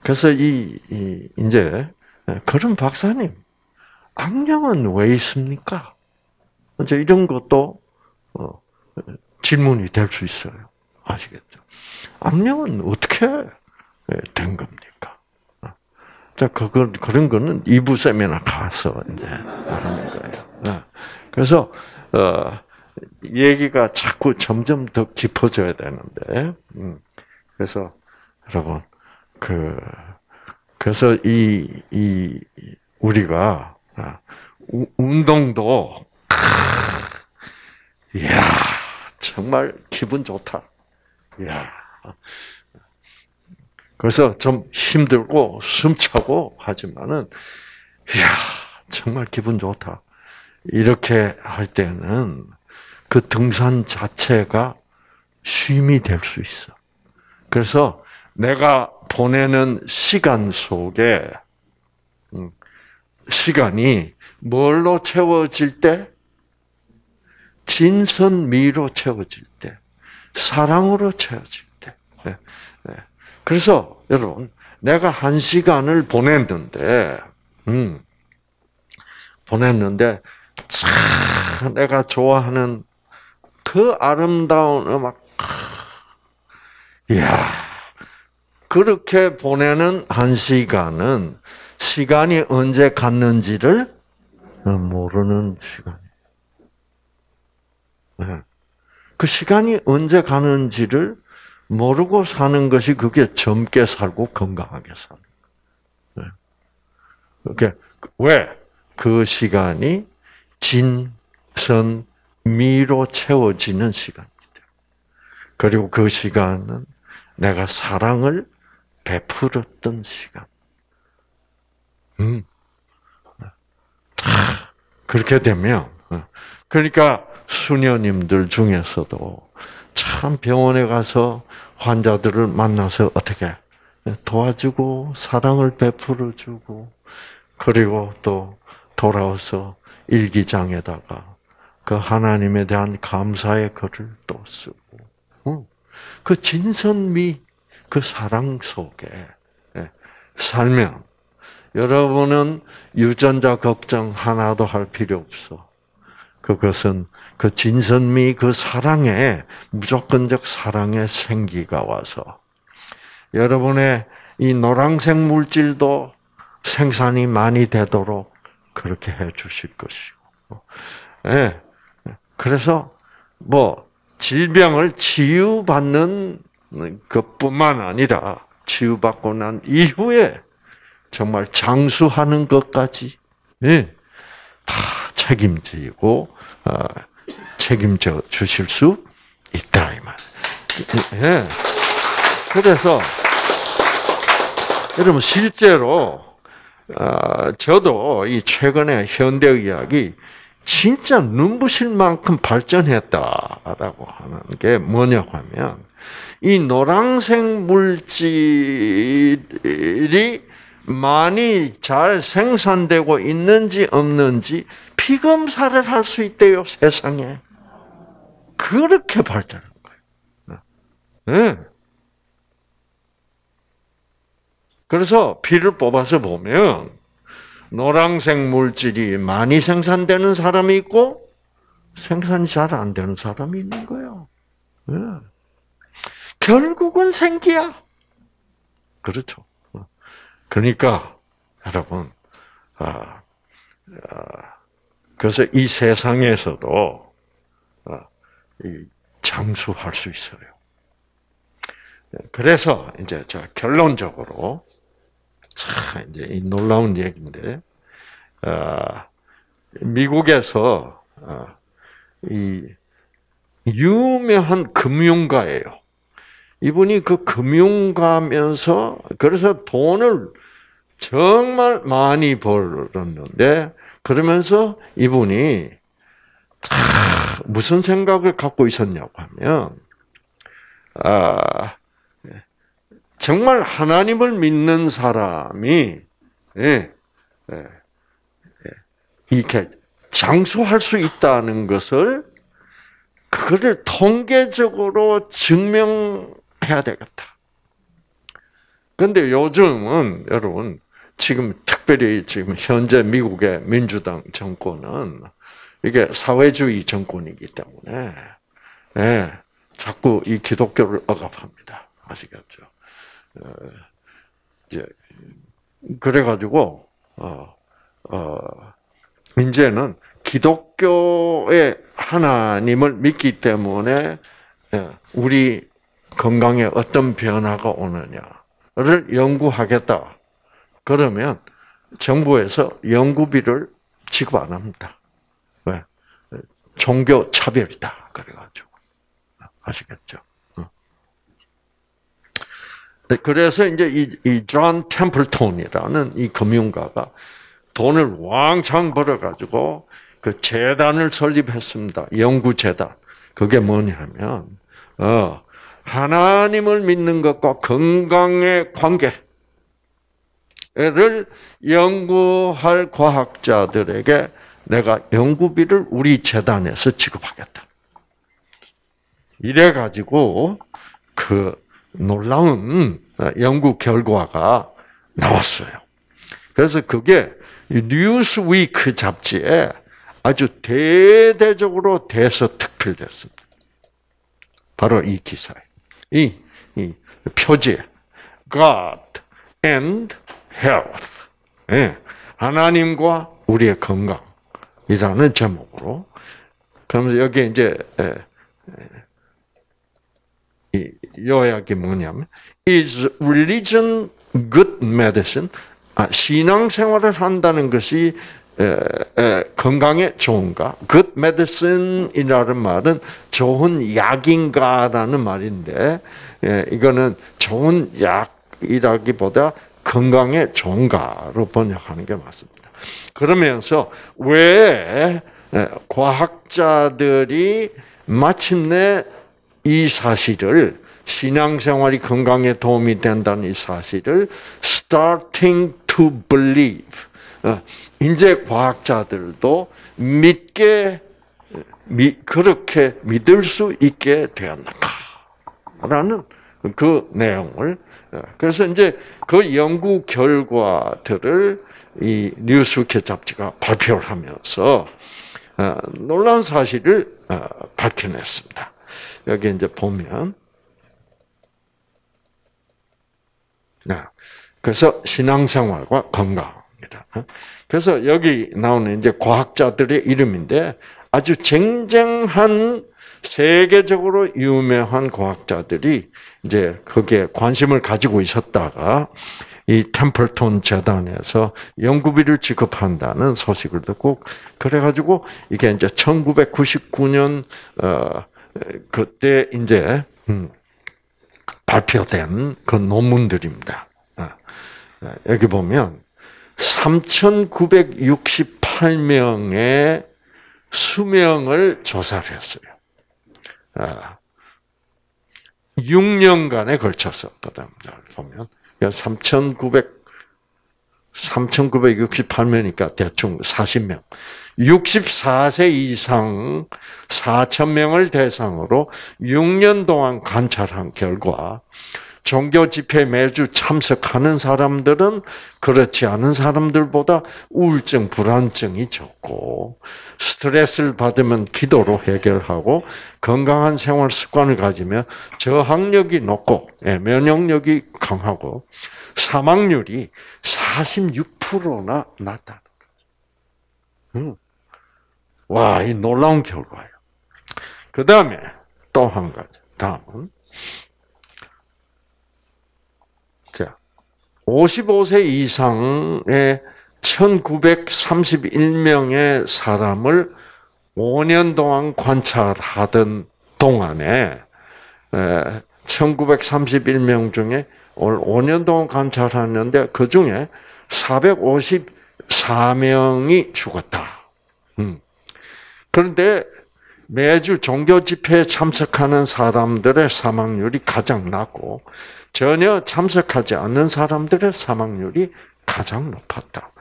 그래서 이, 이 이제 그런 박사님 악령은 왜 있습니까? 이제 이런 것도 어, 질문이 될 수 있어요. 아시겠죠? 악령은 어떻게 된 겁니까? 어. 자, 그걸, 그런 거는 이부 세미나 가서 이제 하는 거예요. 어. 그래서, 어, 얘기가 자꾸 점점 더 깊어져야 되는데, 음, 그래서, 여러분, 그, 그래서 이, 이, 우리가, 아, 운동도 이야 정말 기분 좋다. 이야 그래서 좀 힘들고 숨차고 하지만은 이야 정말 기분 좋다. 이렇게 할 때는 그 등산 자체가 쉼이 될 수 있어. 그래서 내가 보내는 시간 속에 음, 시간이 뭘로 채워질 때? 진선미로 채워질 때, 사랑으로 채워질 때. 그래서 여러분, 내가 한 시간을 보냈는데, 음, 보냈는데, 참 내가 좋아하는 그 아름다운 음악, 이야, 그렇게 보내는 한 시간은 시간이 언제 갔는지를 모르는 시간. 네. 그 시간이 언제 가는지를 모르고 사는 것이 그게 젊게 살고 건강하게 사는 거예요. 그게 왜? 그 시간이 진 선 미로 채워지는 시간입니다. 그리고 그 시간은 내가 사랑을 베풀었던 시간. 음. 그렇게 되면 어. 그러니까 수녀님들 중에서도 참 병원에 가서 환자들을 만나서 어떻게 도와주고 사랑을 베풀어 주고 그리고 또 돌아와서 일기장에다가 그 하나님에 대한 감사의 글을 또 쓰고 어. 그 진선미 그 사랑 속에 예, 살면 여러분은 유전자 걱정 하나도 할 필요 없어. 그것은 그 진선미 그 사랑에 무조건적 사랑의 생기가 와서 여러분의 이 노란색 물질도 생산이 많이 되도록 그렇게 해 주실 것이고. 예. 그래서 뭐 질병을 치유받는 것뿐만 아니라 치유받고 난 이후에 정말 장수하는 것까지 예, 다 책임지고 어, 책임져 주실 수 있다 이 말. 예. 그래서 여러분 실제로 어, 저도 이 최근에 현대 의학이 진짜 눈부실 만큼 발전했다라고 하는 게 뭐냐고 하면 이 노란색 물질이 많이 잘 생산되고 있는지 없는지 피검사를 할 수 있대요 세상에 그렇게 발전한 거예요. 네. 그래서 피를 뽑아서 보면 노란색 물질이 많이 생산되는 사람이 있고 생산이 잘 안 되는 사람이 있는 거예요. 네. 결국은 생기야. 그렇죠. 그러니까 여러분, 아, 아, 그래서 이 세상에서도 아, 이 장수할 수 있어요. 그래서 이제 자 결론적으로 참 이제 이 놀라운 얘기인데 아, 미국에서 아, 이 유명한 금융가예요. 이분이 그 금융가면서 그래서 돈을 정말 많이 벌었는데 그러면서 이분이 무슨 생각을 갖고 있었냐고 하면 아 정말 하나님을 믿는 사람이 예, 예, 예, 이렇게 장수할 수 있다는 것을 그거를 통계적으로 증명해야 되겠다. 근데 요즘은 여러분 지금 특별히 지금 현재 미국의 민주당 정권은 이게 사회주의 정권이기 때문에 예, 자꾸 이 기독교를 억압합니다. 아시겠죠? 어, 이제 그래가지고 어, 어, 이제는 기독교의 하나님을 믿기 때문에 예, 우리 건강에 어떤 변화가 오느냐를 연구하겠다. 그러면 정부에서 연구비를 지급 안 합니다. 왜? 종교 차별이다. 그래가지고 아시겠죠? 네, 그래서 이제 이, 이 존 템플톤이라는 이 금융가가 돈을 왕창 벌어가지고 그 재단을 설립했습니다. 연구재단. 그게 뭐냐면, 어, 하나님을 믿는 것과 건강의 관계를 연구할 과학자들에게 내가 연구비를 우리 재단에서 지급하겠다. 이래 가지고, 그, 놀라운 연구 결과가 나왔어요. 그래서 그게 뉴스위크 잡지에 아주 대대적으로 대서특필됐습니다. 바로 이 기사에. 이, 이 표지에 God and Health. 예, 하나님과 우리의 건강 이라는 제목으로. 그러면 여기 이제 이 요약이 뭐냐면 Is religion good medicine? 아, 신앙생활을 한다는 것이 건강에 좋은가? Good medicine이라는 말은 좋은 약인가라는 말인데 에, 이거는 좋은 약이라기보다 건강에 좋은가로 번역하는 게 맞습니다. 그러면서 왜 과학자들이 마침내 이 사실을 신앙생활이 건강에 도움이 된다는 이 사실을 starting to believe. 어, 이제 과학자들도 믿게 그렇게 믿을 수 있게 되었는가라는 그 내용을 그래서 이제 그 연구 결과들을 이 뉴스케 잡지가 발표를 하면서 어, 놀라운 사실을 어, 밝혀냈습니다. 여기 이제 보면 그래서 신앙생활과 건강입니다. 그래서 여기 나오는 이제 과학자들의 이름인데 아주 쟁쟁한 세계적으로 유명한 과학자들이 이제 거기에 관심을 가지고 있었다가 이 템플톤 재단에서 연구비를 지급한다는 소식을 듣고 그래가지고 이게 이제 1999년 어 그때 이제 음 발표된 그 논문들입니다. 아, 아, 여기 보면 3,968명의 수명을 조사를 했어요. 6년간에 아, 걸쳐서 그다음 보면 3,900 3,968명이니까 대충 40명. 64세 이상 4,000명을 대상으로 6년 동안 관찰한 결과 종교 집회 매주 참석하는 사람들은 그렇지 않은 사람들보다 우울증, 불안증이 적고 스트레스를 받으면 기도로 해결하고 건강한 생활 습관을 가지면 저항력이 높고 예, 면역력이 강하고 사망률이 46%나 낮다는 거죠. 와, 이 놀라운 결과예요. 그 다음에 또 한 가지. 다음은 55세 이상의 1931명의 사람을 5년 동안 관찰하던 동안에 1931명 중에 5년 동안 관찰하는데 그 중에 454명이 죽었다. 음. 그런데 매주 종교 집회에 참석하는 사람들의 사망률이 가장 낮고 전혀 참석하지 않는 사람들의 사망률이 가장 높았다.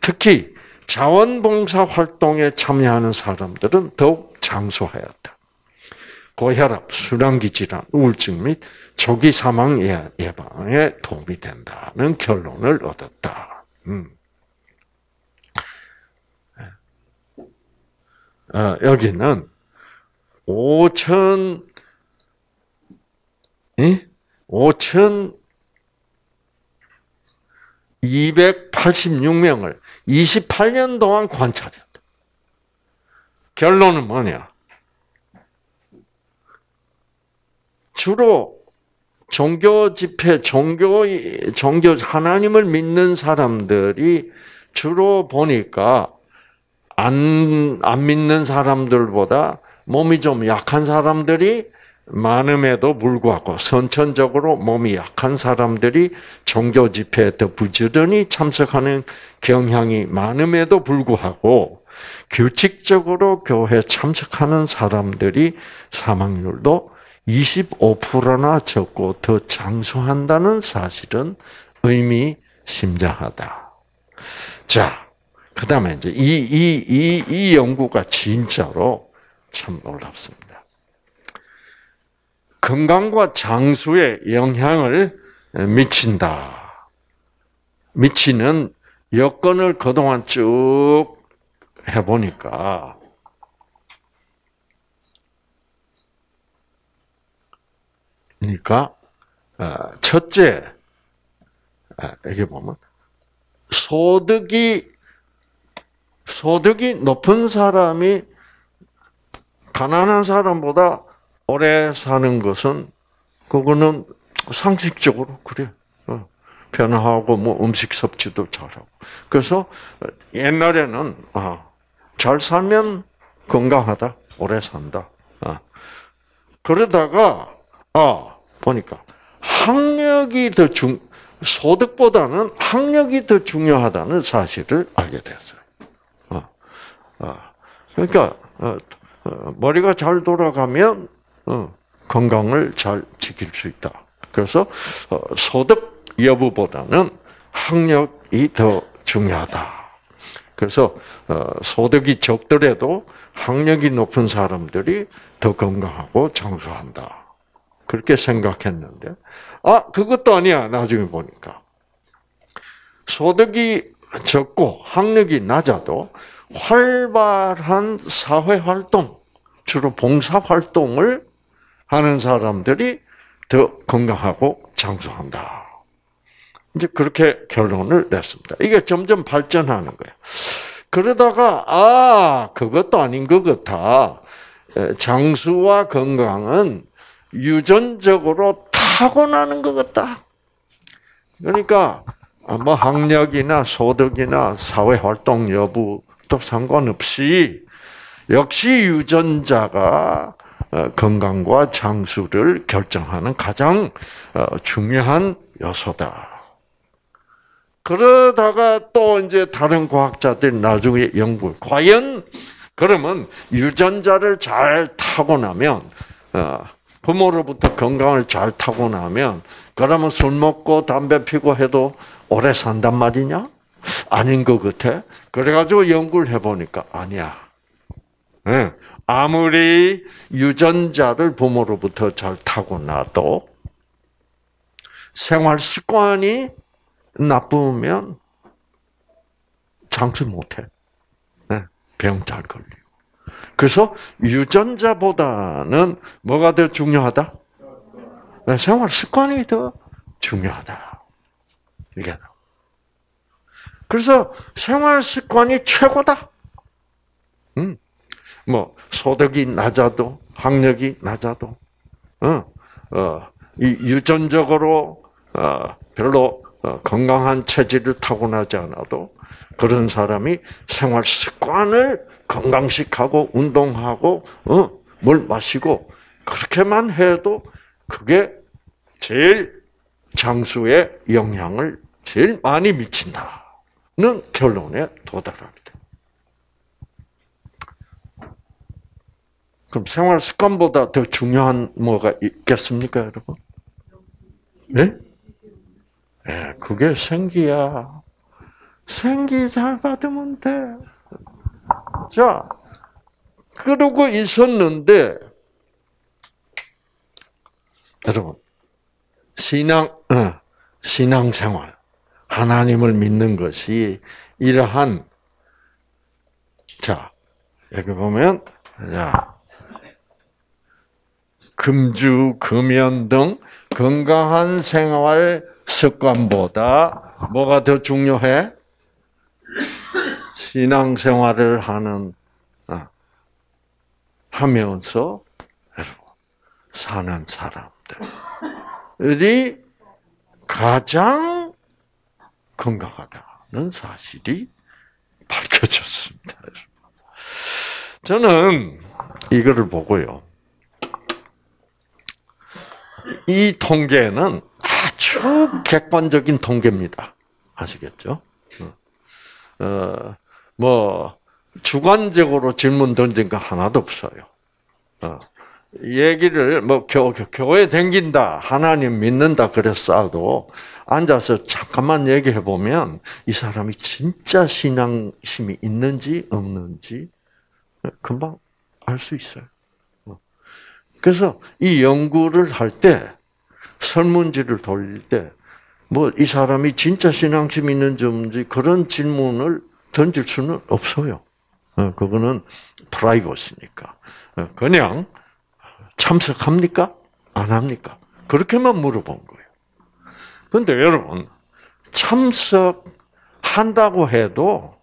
특히 자원봉사 활동에 참여하는 사람들은 더욱 장수하였다. 고혈압, 순환기 질환, 우울증 및 조기 사망 예, 예방에 도움이 된다는 결론을 얻었다. 음. 어, 여기는 5천, 예? 5,286명을 28년 동안 관찰했다. 결론은 뭐냐? 주로 종교 집회, 종교, 종교, 하나님을 믿는 사람들이 주로 보니까 안, 안 믿는 사람들보다 몸이 좀 약한 사람들이 많음에도 불구하고 선천적으로 몸이 약한 사람들이 종교 집회에 더 부지런히 참석하는 경향이 많음에도 불구하고 규칙적으로 교회 참석하는 사람들이 사망률도 25%나 적고 더 장수한다는 사실은 의미심장하다. 자, 그 다음에 이제 이, 이, 이, 이 연구가 진짜로 참 놀랍습니다. 건강과 장수에 영향을 미친다. 미치는 여건을 그동안 쭉 해보니까, 그러니까, 어, 첫째, 여기 아, 보면, 소득이, 소득이 높은 사람이 가난한 사람보다 오래 사는 것은 그거는 상식적으로 그래. 어. 변화하고 뭐 음식 섭취도 잘하고. 그래서 옛날에는 아, 잘 살면 건강하다, 오래 산다. 아. 그러다가 아 보니까 학력이 더 중, 소득보다는 학력이 더 중요하다는 사실을 알게 됐어요. 아, 아. 그러니까 어, 어, 머리가 잘 돌아가면 어, 건강을 잘 지킬 수 있다. 그래서 어, 소득 여부보다는 학력이 더 중요하다. 그래서 어, 소득이 적더라도 학력이 높은 사람들이 더 건강하고 장수한다. 그렇게 생각했는데, 아, 그것도 아니야. 나중에 보니까. 소득이 적고 학력이 낮아도 활발한 사회 활동, 주로 봉사 활동을 하는 사람들이 더 건강하고 장수한다. 이제 그렇게 결론을 냈습니다. 이게 점점 발전하는 거예요. 그러다가 아 그것도 아닌 것 같아. 장수와 건강은 유전적으로 타고나는 것 같다. 그러니까 뭐 학력이나 소득이나 사회 활동 여부도 상관없이 역시 유전자가 어, 건강과 장수를 결정하는 가장 어, 중요한 요소다. 그러다가 또 이제 다른 과학자들이 나중에 연구, 과연 그러면 유전자를 잘 타고나면 어, 부모로부터 건강을 잘 타고나면 그러면 술 먹고 담배 피고 해도 오래 산단 말이냐? 아닌 것 같아. 그래가지고 연구를 해보니까 아니야. 네. 아무리 유전자를 부모로부터 잘 타고나도 생활 습관이 나쁘면 장수 못해. 네. 병잘 걸리고. 그래서 유전자보다는 뭐가 더 중요하다? 네. 생활 습관이 더 중요하다. 이게. 그래서 생활 습관이 최고다. 음. 뭐 소득이 낮아도 학력이 낮아도 어, 어, 이 유전적으로 어, 별로 어, 건강한 체질을 타고나지 않아도 그런 사람이 생활 습관을 건강식하고 운동하고 어, 물 마시고 그렇게만 해도 그게 제일 장수에 영향을 제일 많이 미친다는 결론에 도달합니다. 그럼 생활 습관보다 더 중요한 뭐가 있겠습니까, 여러분? 네? 네, 그게 생기야. 생기 잘 받으면 돼. 자, 그러고 있었는데, 여러분, 신앙, 어, 신앙생활, 하나님을 믿는 것이 이러한, 자, 여기 보면, 자, 금주, 금연 등 건강한 생활 습관보다 뭐가 더 중요해? 신앙생활을 하는 아, 하면서 사는 사람들이 가장 건강하다는 사실이 밝혀졌습니다. 저는 이거를 보고요. 이 통계는 아주 객관적인 통계입니다. 아시겠죠? 어, 어, 뭐, 주관적으로 질문 던진 거 하나도 없어요. 어, 얘기를, 뭐, 교, 교회 댕긴다, 하나님 믿는다 그랬어도, 앉아서 잠깐만 얘기해 보면, 이 사람이 진짜 신앙심이 있는지, 없는지, 금방 알 수 있어요. 그래서 이 연구를 할 때, 설문지를 돌릴 때, 뭐, 이 사람이 진짜 신앙심 있는지 없는지 그런 질문을 던질 수는 없어요. 어, 그거는 프라이버시니까. 어, 그냥 참석합니까? 안 합니까? 그렇게만 물어본 거예요. 근데 여러분, 참석한다고 해도,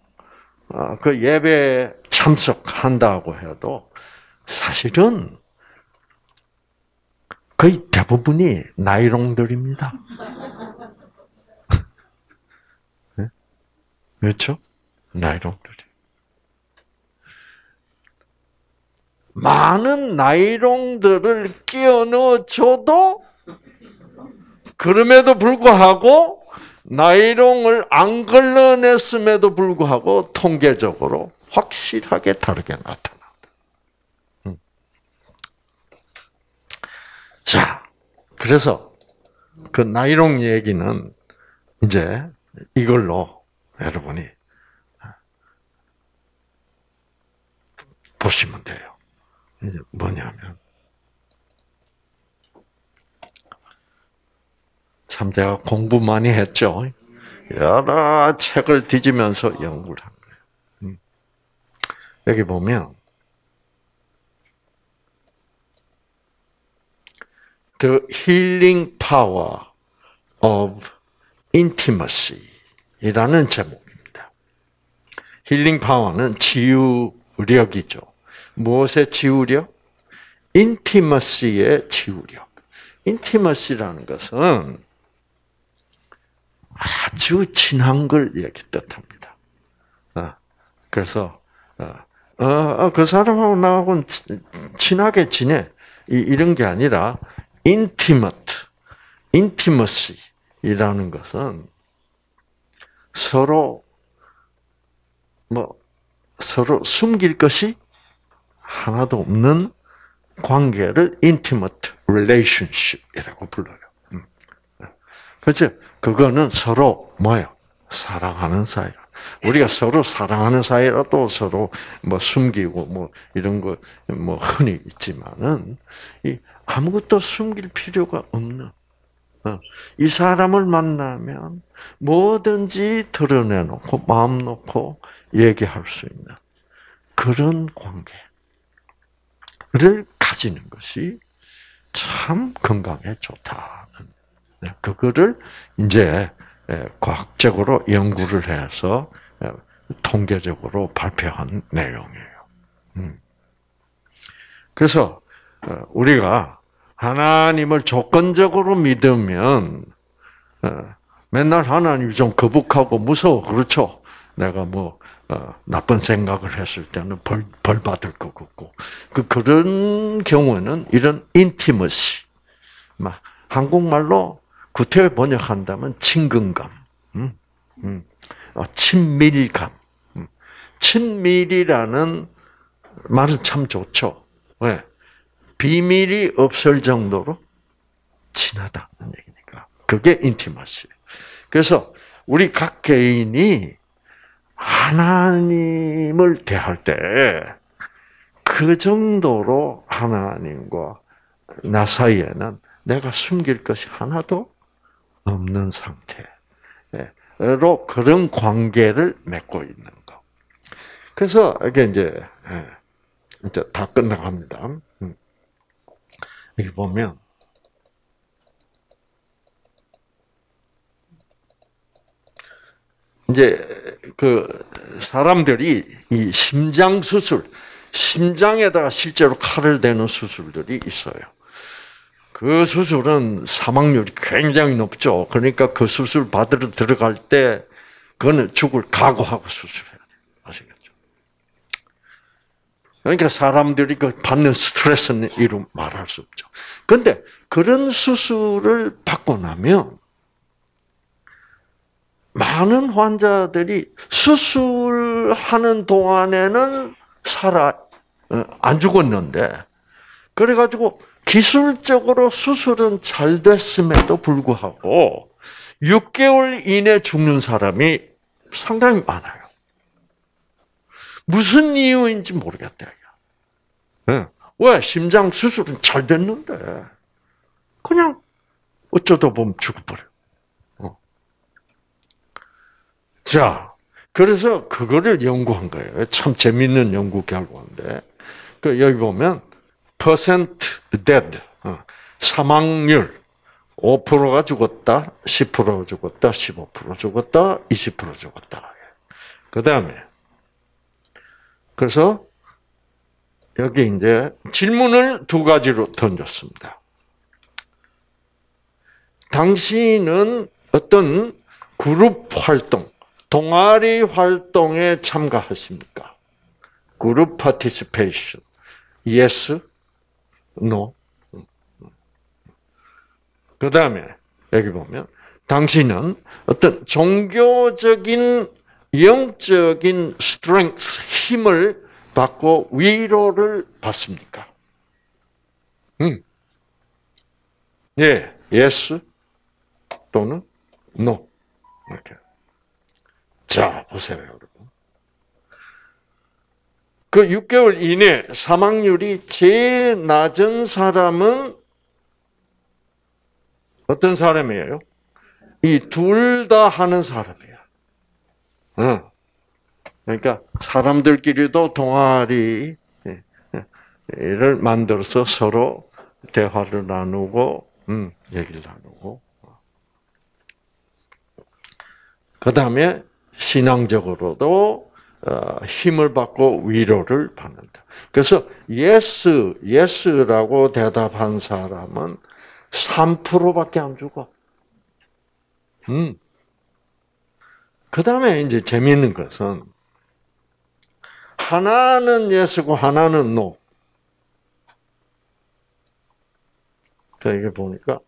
어, 그 예배 참석한다고 해도, 사실은 거의 대부분이 나이롱들입니다. 네? 그렇죠? 나이롱들이. 많은 나이롱들을 끼워 넣어줘도 그럼에도 불구하고 나이롱을 안 걸러냈음에도 불구하고 통계적으로 확실하게 다르게 나타나. 자, 그래서 그 나이롱 얘기는 이제 이걸로 여러분이 보시면 돼요. 이제 뭐냐면 참 제가 공부 많이 했죠. 여러 책을 뒤지면서 연구를 한 거예요. 음. 여기 보면 The Healing Power of Intimacy이라는 제목입니다. 힐링 파워는 치유력이죠. 무엇의 치유력? 인티머시의 치유력. 인티머시라는 것은 아주 친한 걸 얘기 뜻합니다. 어, 그래서 어, 어, 그 사람하고 나하고는 친하게 지내 이런 게 아니라 intimate, intimacy이라는 것은 서로 뭐 서로 숨길 것이 하나도 없는 관계를 intimate relationship이라고 불러요. 그렇죠? 그거는 서로 뭐요? 사랑하는 사이. 우리가 서로 사랑하는 사이라도 서로 뭐 숨기고 뭐 이런 거 뭐 흔히 있지만은 이 아무것도 숨길 필요가 없는 어, 이 사람을 만나면 뭐든지 드러내놓고 마음 놓고 얘기할 수 있는 그런 관계를 가지는 것이 참 건강에 좋다. 네, 그거를 이제 과학적으로 연구를 해서 통계적으로 발표한 내용이에요. 음. 그래서 어, 우리가 하나님을 조건적으로 믿으면 어, 맨날 하나님 좀 거북하고 무서워 그렇죠. 내가 뭐 어, 나쁜 생각을 했을 때는 벌, 벌 받을 것 같고 그 그런 경우는 이런 인티머시, 막 한국말로 구태 번역한다면 친근감, 음, 음, 어, 친밀감, 음. 친밀이라는 말은 참 좋죠. 왜? 비밀이 없을 정도로 친하다는 얘기니까. 그게 인티머시. 그래서 우리 각 개인이 하나님을 대할 때 그 정도로 하나님과 나 사이에는 내가 숨길 것이 하나도 없는 상태로 그런 관계를 맺고 있는 거. 그래서 이게 이제 예, 이제 다 끝나갑니다. 음. 여기 보면 이제 그 사람들이 이 심장 수술, 심장에다가 실제로 칼을 대는 수술들이 있어요. 그 수술은 사망률이 굉장히 높죠. 그러니까 그 수술 받으러 들어갈 때 그거는 죽을 각오하고 수술해야 돼요. 아시겠죠? 그러니까 사람들이 그 받는 스트레스는 이루 말할 수 없죠. 근데 그런 수술을 받고 나면 많은 환자들이 수술하는 동안에는 살아 어, 안 죽었는데 그래가지고 기술적으로 수술은 잘 됐음에도 불구하고 6개월 이내 죽는 사람이 상당히 많아요. 무슨 이유인지 모르겠다. 네. 왜? 심장 수술은 잘 됐는데 그냥 어쩌다 보면 죽어버려. 어. 자, 그래서 그거를 연구한 거예요. 참 재밌는 연구 결과인데 그 여기 보면 percent dead 어, 사망률 5%가 죽었다, 10% 죽었다, 15% 죽었다, 20% 죽었다. 그 다음에 그래서 여기 이제 질문을 두 가지로 던졌습니다. 당신은 어떤 그룹 활동, 동아리 활동에 참가하십니까? group participation. yes, no. 그 다음에 여기 보면 당신은 어떤 종교적인 영적인 strength 힘을 받고 위로를 받습니까? 음. 예, yes 또는 no. 이렇게. 자, 보세요, 여러분. 그 6개월 이내 사망률이 제일 낮은 사람은 어떤 사람이에요? 이 둘 다 하는 사람이야. 응. 그러니까 사람들끼리도 동아리를 만들어서 서로 대화를 나누고, 음, 얘기를 나누고. 그 다음에 신앙적으로도 어, 힘을 받고 위로를 받는다. 그래서 yes, yes라고 대답한 사람은 3%밖에 안 죽고. 음. 그 다음에 이제 재미있는 것은 하나는 예스고 하나는 노. 자, 이게 보니까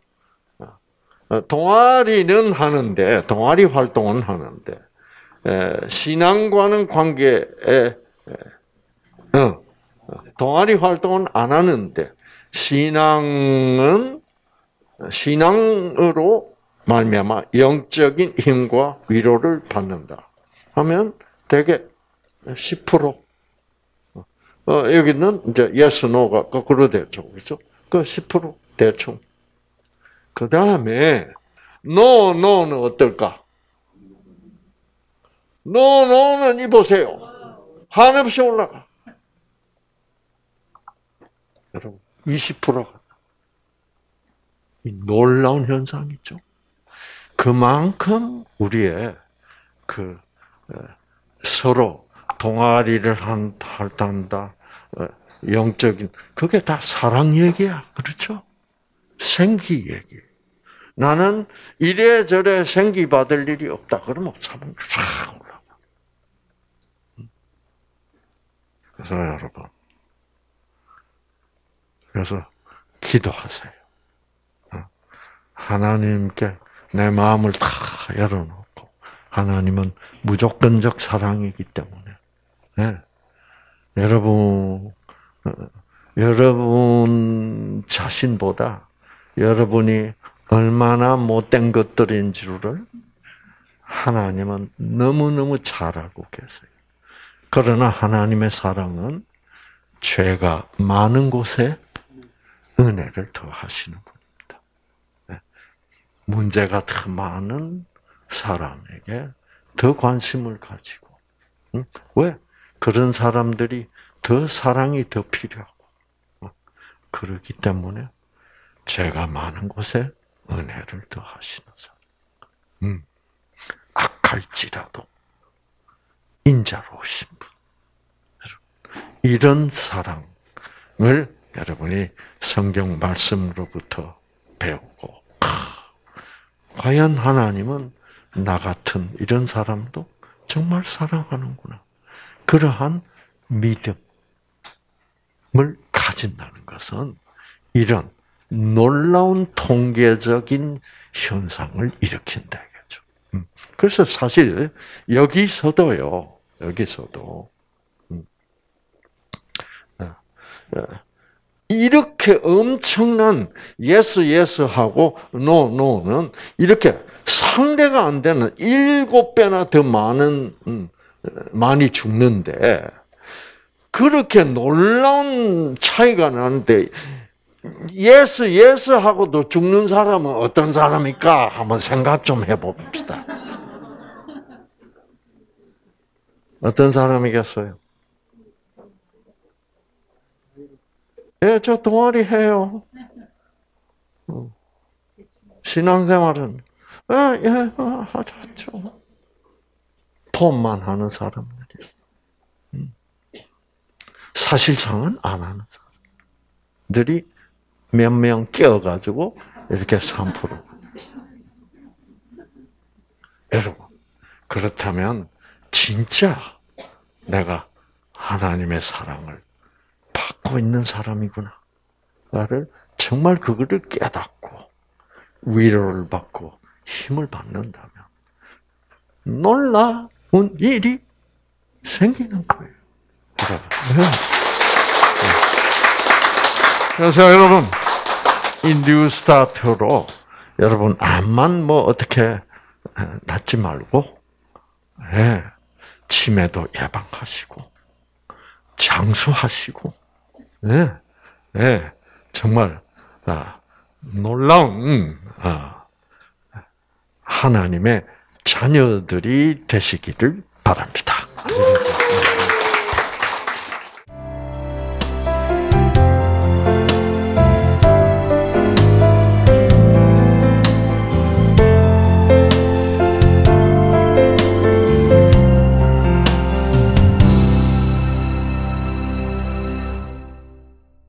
어, 동아리는 하는데 동아리 활동은 하는데 신앙과는 관계에 어, 동아리 활동은 안 하는데 신앙은 신앙으로 말미암아 영적인 힘과 위로를 받는다. 하면 대개 10%. 어, 여기는 이제 yes, no가 거꾸로 되죠. 그렇죠? 그 10% 대충. 그 다음에 no, no는 어떨까? no, no는 이 보세요. 한없이 올라가. 여러분, 20%가. 놀라운 현상이죠. 그만큼 우리의 그 서로 동아리를 한, 한다, 영적인 그게 다 사랑 얘기야, 그렇죠? 생기 얘기. 나는 이래저래 생기 받을 일이 없다. 그러면 사람 쫙 올라가. 그래서 여러분, 그래서 기도하세요. 하나님께 내 마음을 다 열어놓고 하나님은 무조건적 사랑이기 때문에 네. 여러분 어, 여러분 자신보다 여러분이 얼마나 못된 것들인지를 하나님은 너무너무 잘 알고 계세요. 그러나 하나님의 사랑은 죄가 많은 곳에 은혜를 더하시는. 네. 문제가 더 많은 사람에게 더 관심을 가지고, 왜? 그런 사람들이 더 사랑이 더 필요하고, 어, 그렇기 때문에 죄가 많은 곳에 은혜를 더 하시는 사람. 음, 악할지라도 인자로우신 분. 이런 사랑을 여러분이 성경 말씀으로부터 배우고, 과연 하나님은 나 같은 이런 사람도 정말 사랑하는구나. 그러한 믿음을 가진다는 것은 이런 놀라운 통계적인 현상을 일으킨다. 음. 그래서 사실 여기서도요. 여기서도 음. 아, 아, 이렇게 엄청난 yes yes 하고 no no는 이렇게 상대가 안 되는 일곱 배나 더 많은 음, 많이 죽는데 그렇게 놀라운 차이가 나는데 yes yes 하고도 죽는 사람은 어떤 사람일까 한번 생각 좀 해봅시다. 어떤 사람이겠어요? 예, 저 동아리 해요. 어. 신앙생활은 예, 예, 하죠. 폼만 하는 사람들이. 음. 사실상은 안 하는 사람들이 몇 명 끼어가지고 이렇게 3%. 여러분, 그렇다면 진짜 내가 하나님의 사랑을 받고 있는 사람이구나. 나를 정말 그거를 깨닫고 위로를 받고 힘을 받는다면 놀라운 일이 생기는 거예요. 네. 그래서 여러분 이 뉴스타트로 여러분 암만 뭐 어떻게 낫지 말고 네. 치매도 예방하시고 장수하시고 네. 네. 정말 아, 놀라운 아, 하나님의 자녀들이 되시기를 바랍니다.